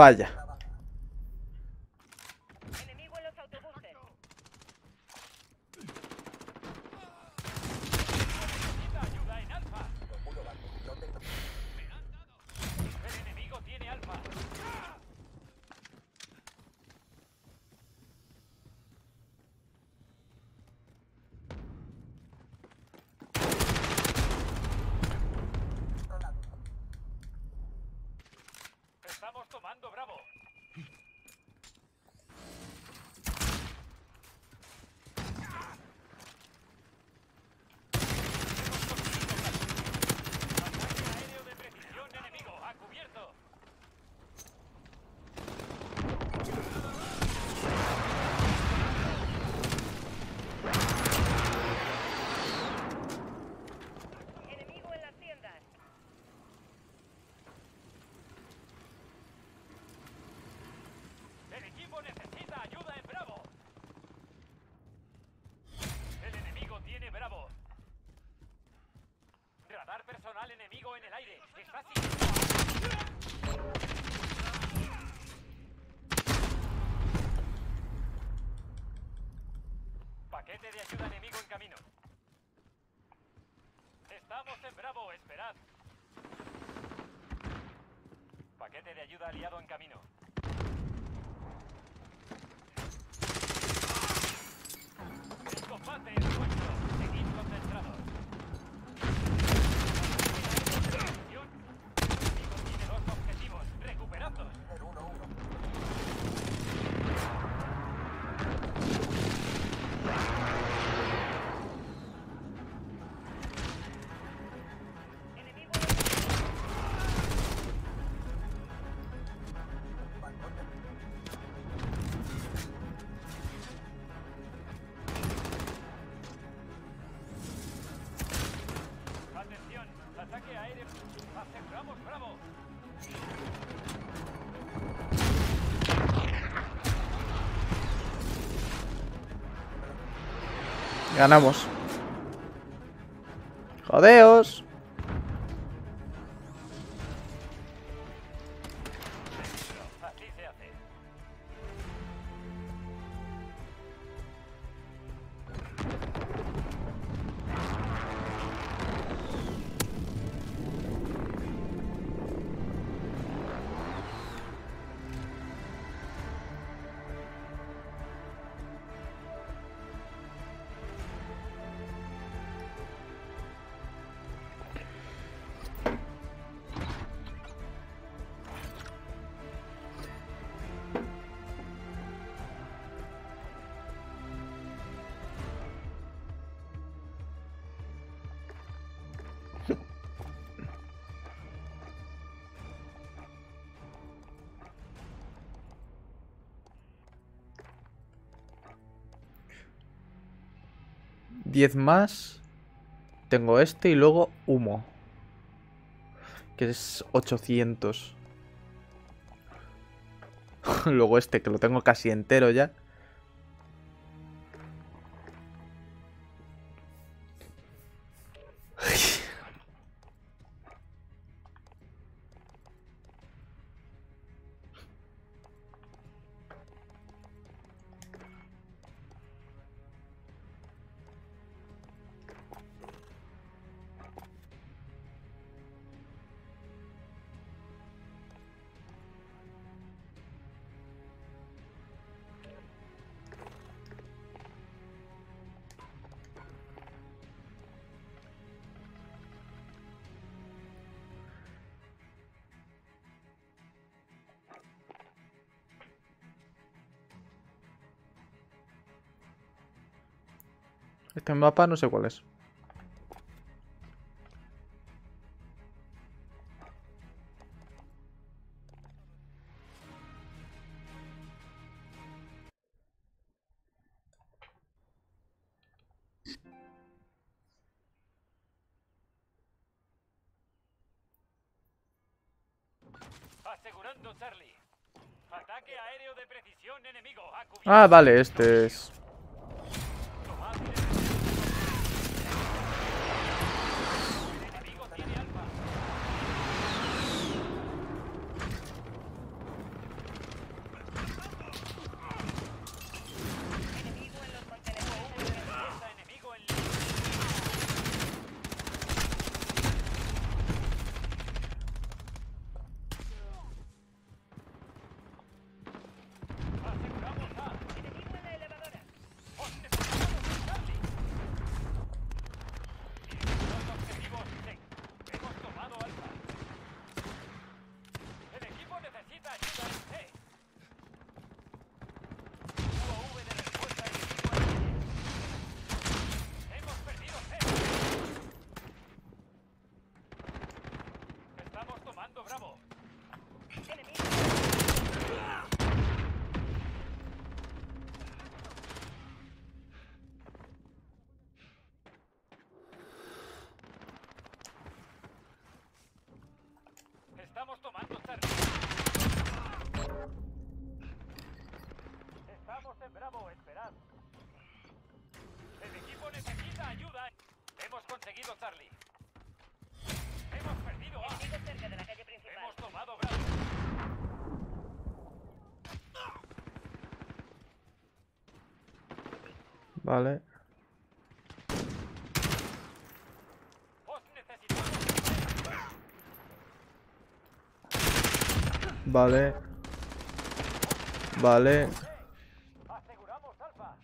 Vaya, Enemigo en camino. Estamos en Bravo, esperad. Paquete de ayuda aliado en camino. Ganamos. Jodeos. 10 más. Tengo este y luego humo. Que es 800. luego este, que lo tengo casi entero ya. Este mapa no sé cuál es. Ah, vale, este es. Vale. Vale. Aseguramos alfa.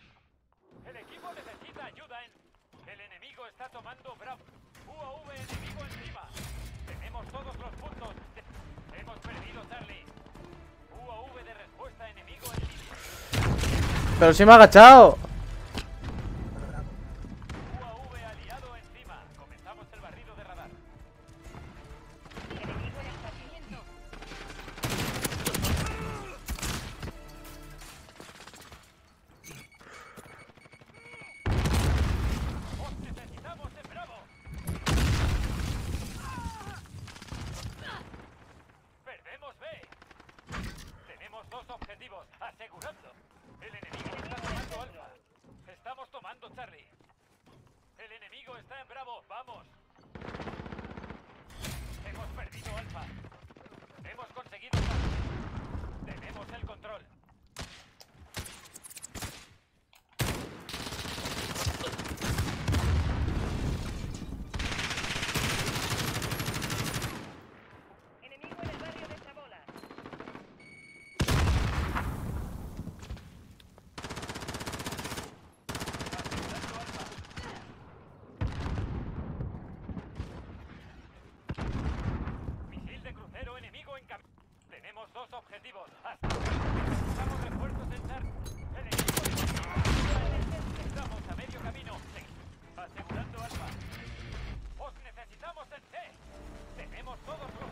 El equipo necesita ayuda en. El enemigo está tomando Bravo. UAV enemigo encima. Tenemos todos los puntos. Hemos perdido Charlie. UAV de respuesta enemigo en línea. Pero si me ha agachado. objetivos. Estamos refuerzos en SAR. El equipo de Estamos a medio camino. Asegurando alfa. Os necesitamos en C. Tenemos todos los...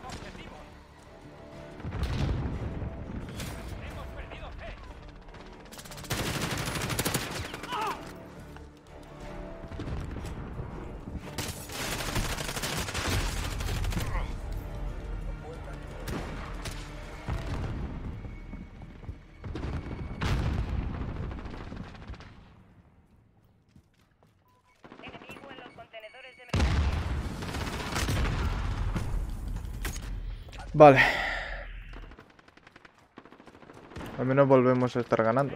Vale. Al menos volvemos a estar ganando.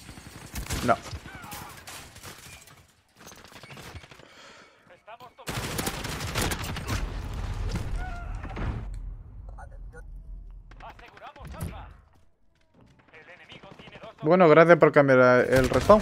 bueno, gracias por cambiar el respawn.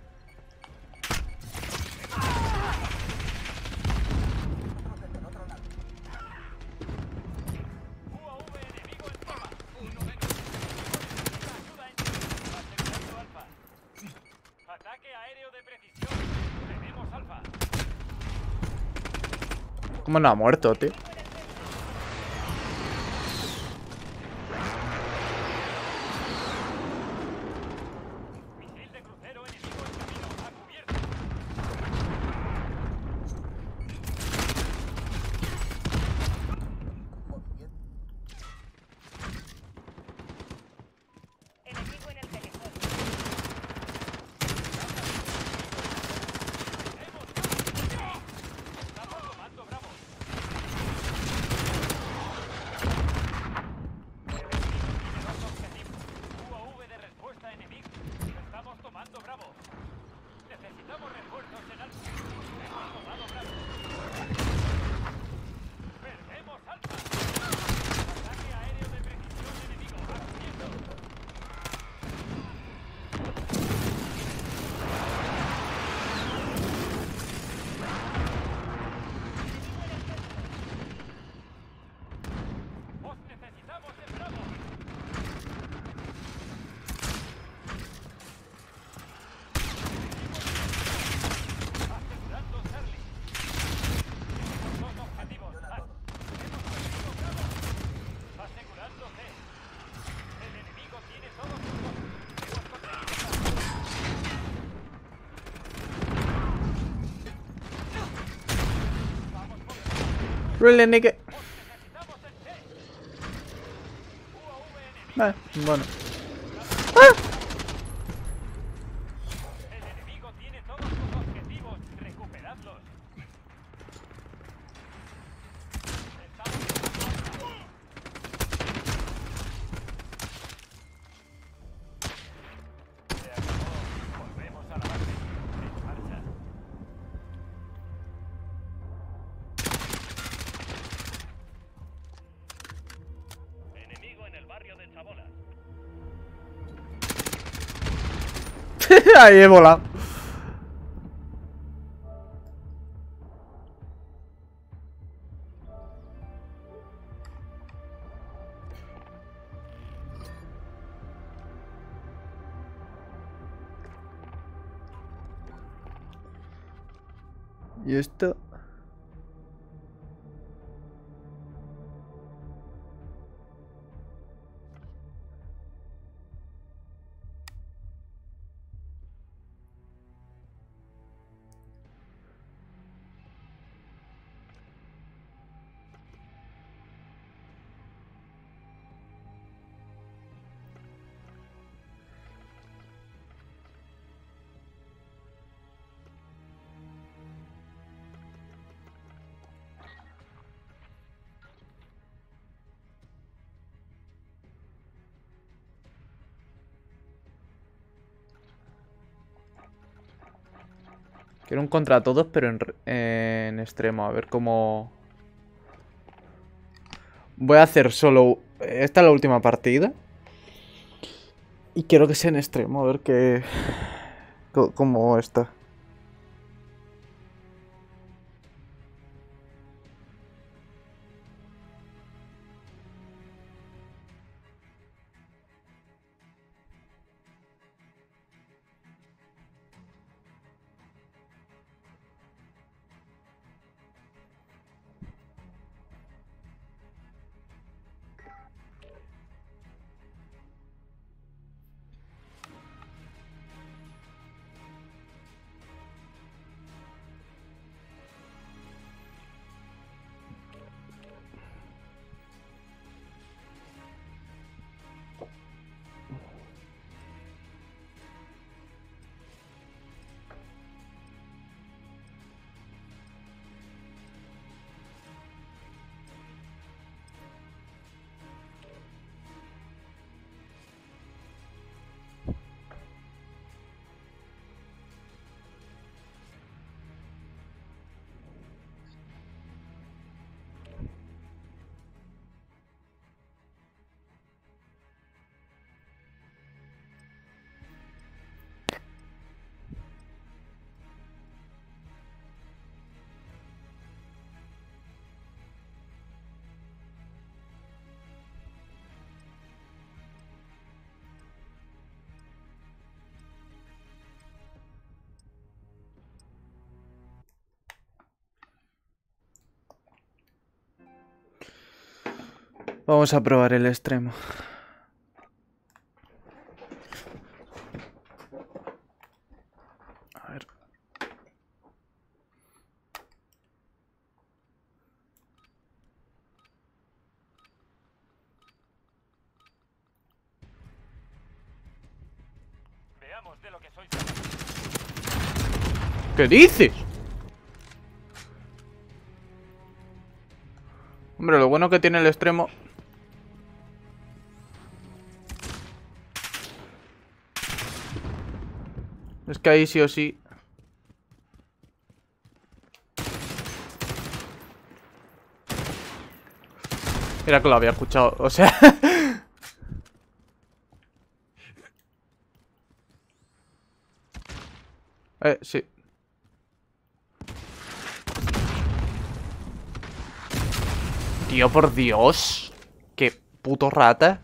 ¿Cómo no ha muerto, tío? UAV enemigo. Vale, bueno. Ahí he volado. Quiero un contra todos, pero en, en extremo. A ver cómo... Voy a hacer solo... Esta es la última partida. Y quiero que sea en extremo, a ver qué... Cómo está. Vamos a probar el extremo. A ver. Veamos de lo que sois ¿Qué dices? Hombre, lo bueno que tiene el extremo... que ahí sí o sí... Era que lo había escuchado, o sea... eh, sí. Tío, por Dios. Qué puto rata.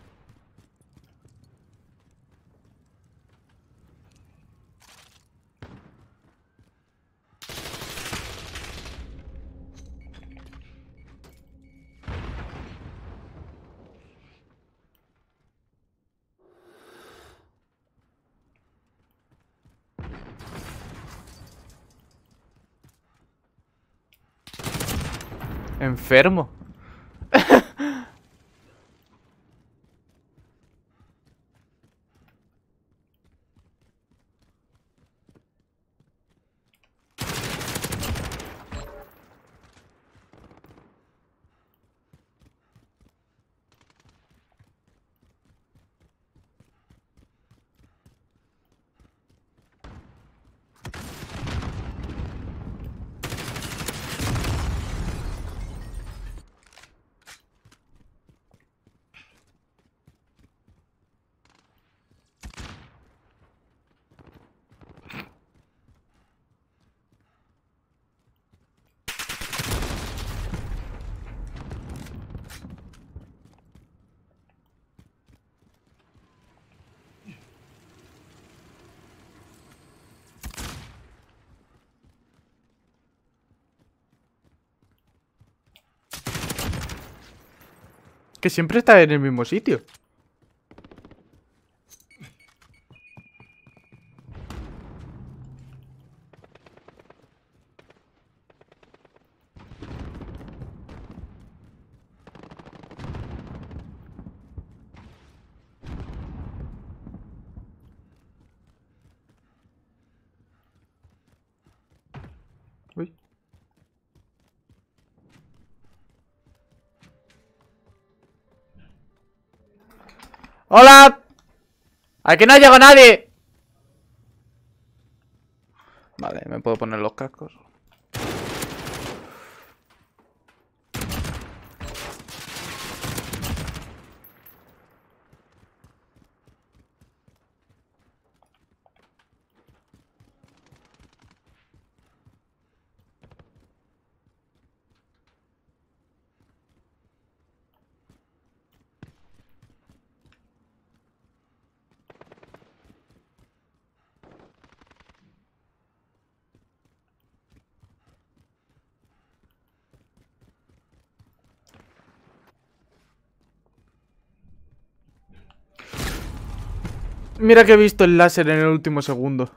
Enfermo. Que siempre está en el mismo sitio. ¡Aquí no llegado nadie! Vale, me puedo poner los cascos. Mira que he visto el láser en el último segundo.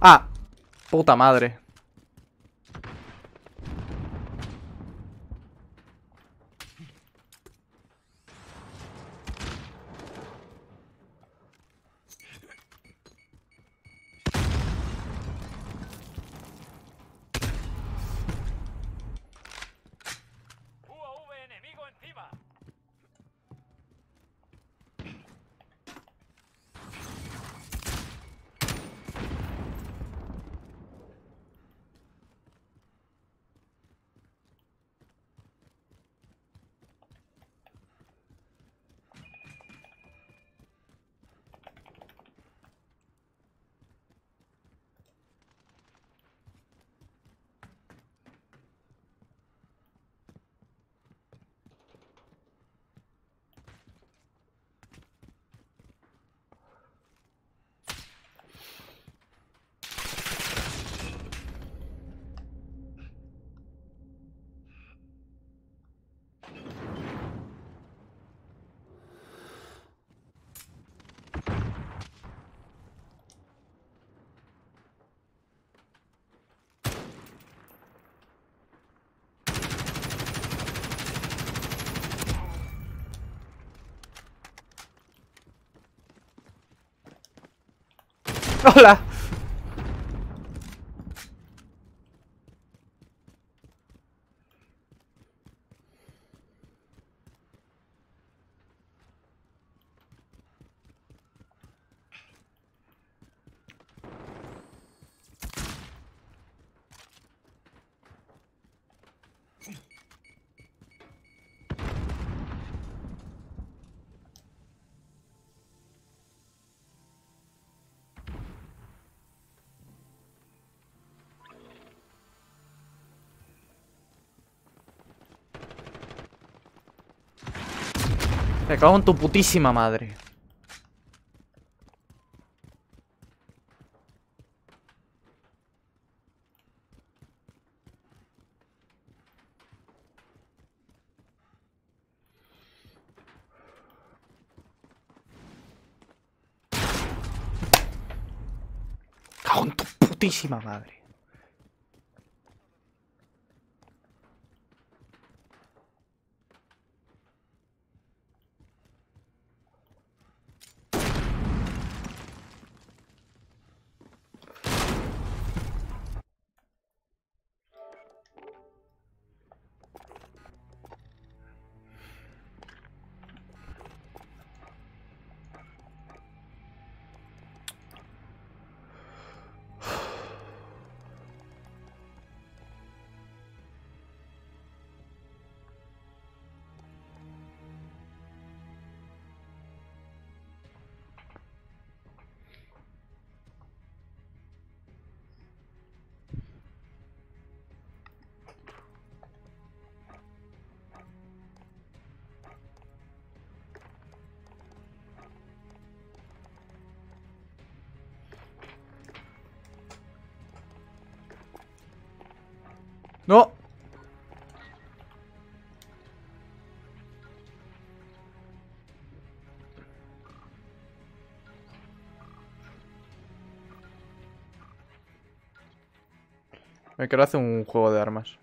Ah, puta madre. ¡Hola! Me cago en tu putísima madre. Cago en tu putísima madre. Me quiero hacer un juego de armas.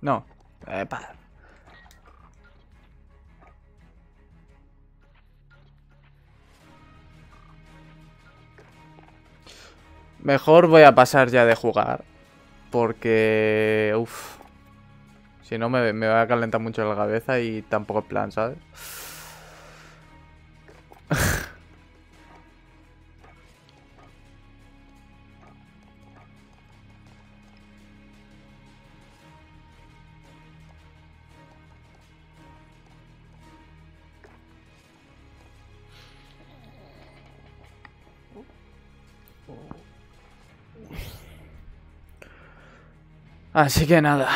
No. Epa. Mejor voy a pasar ya de jugar. Porque... Uff. Si no me, me va a calentar mucho la cabeza y tampoco es plan, ¿sabes? Así que nada.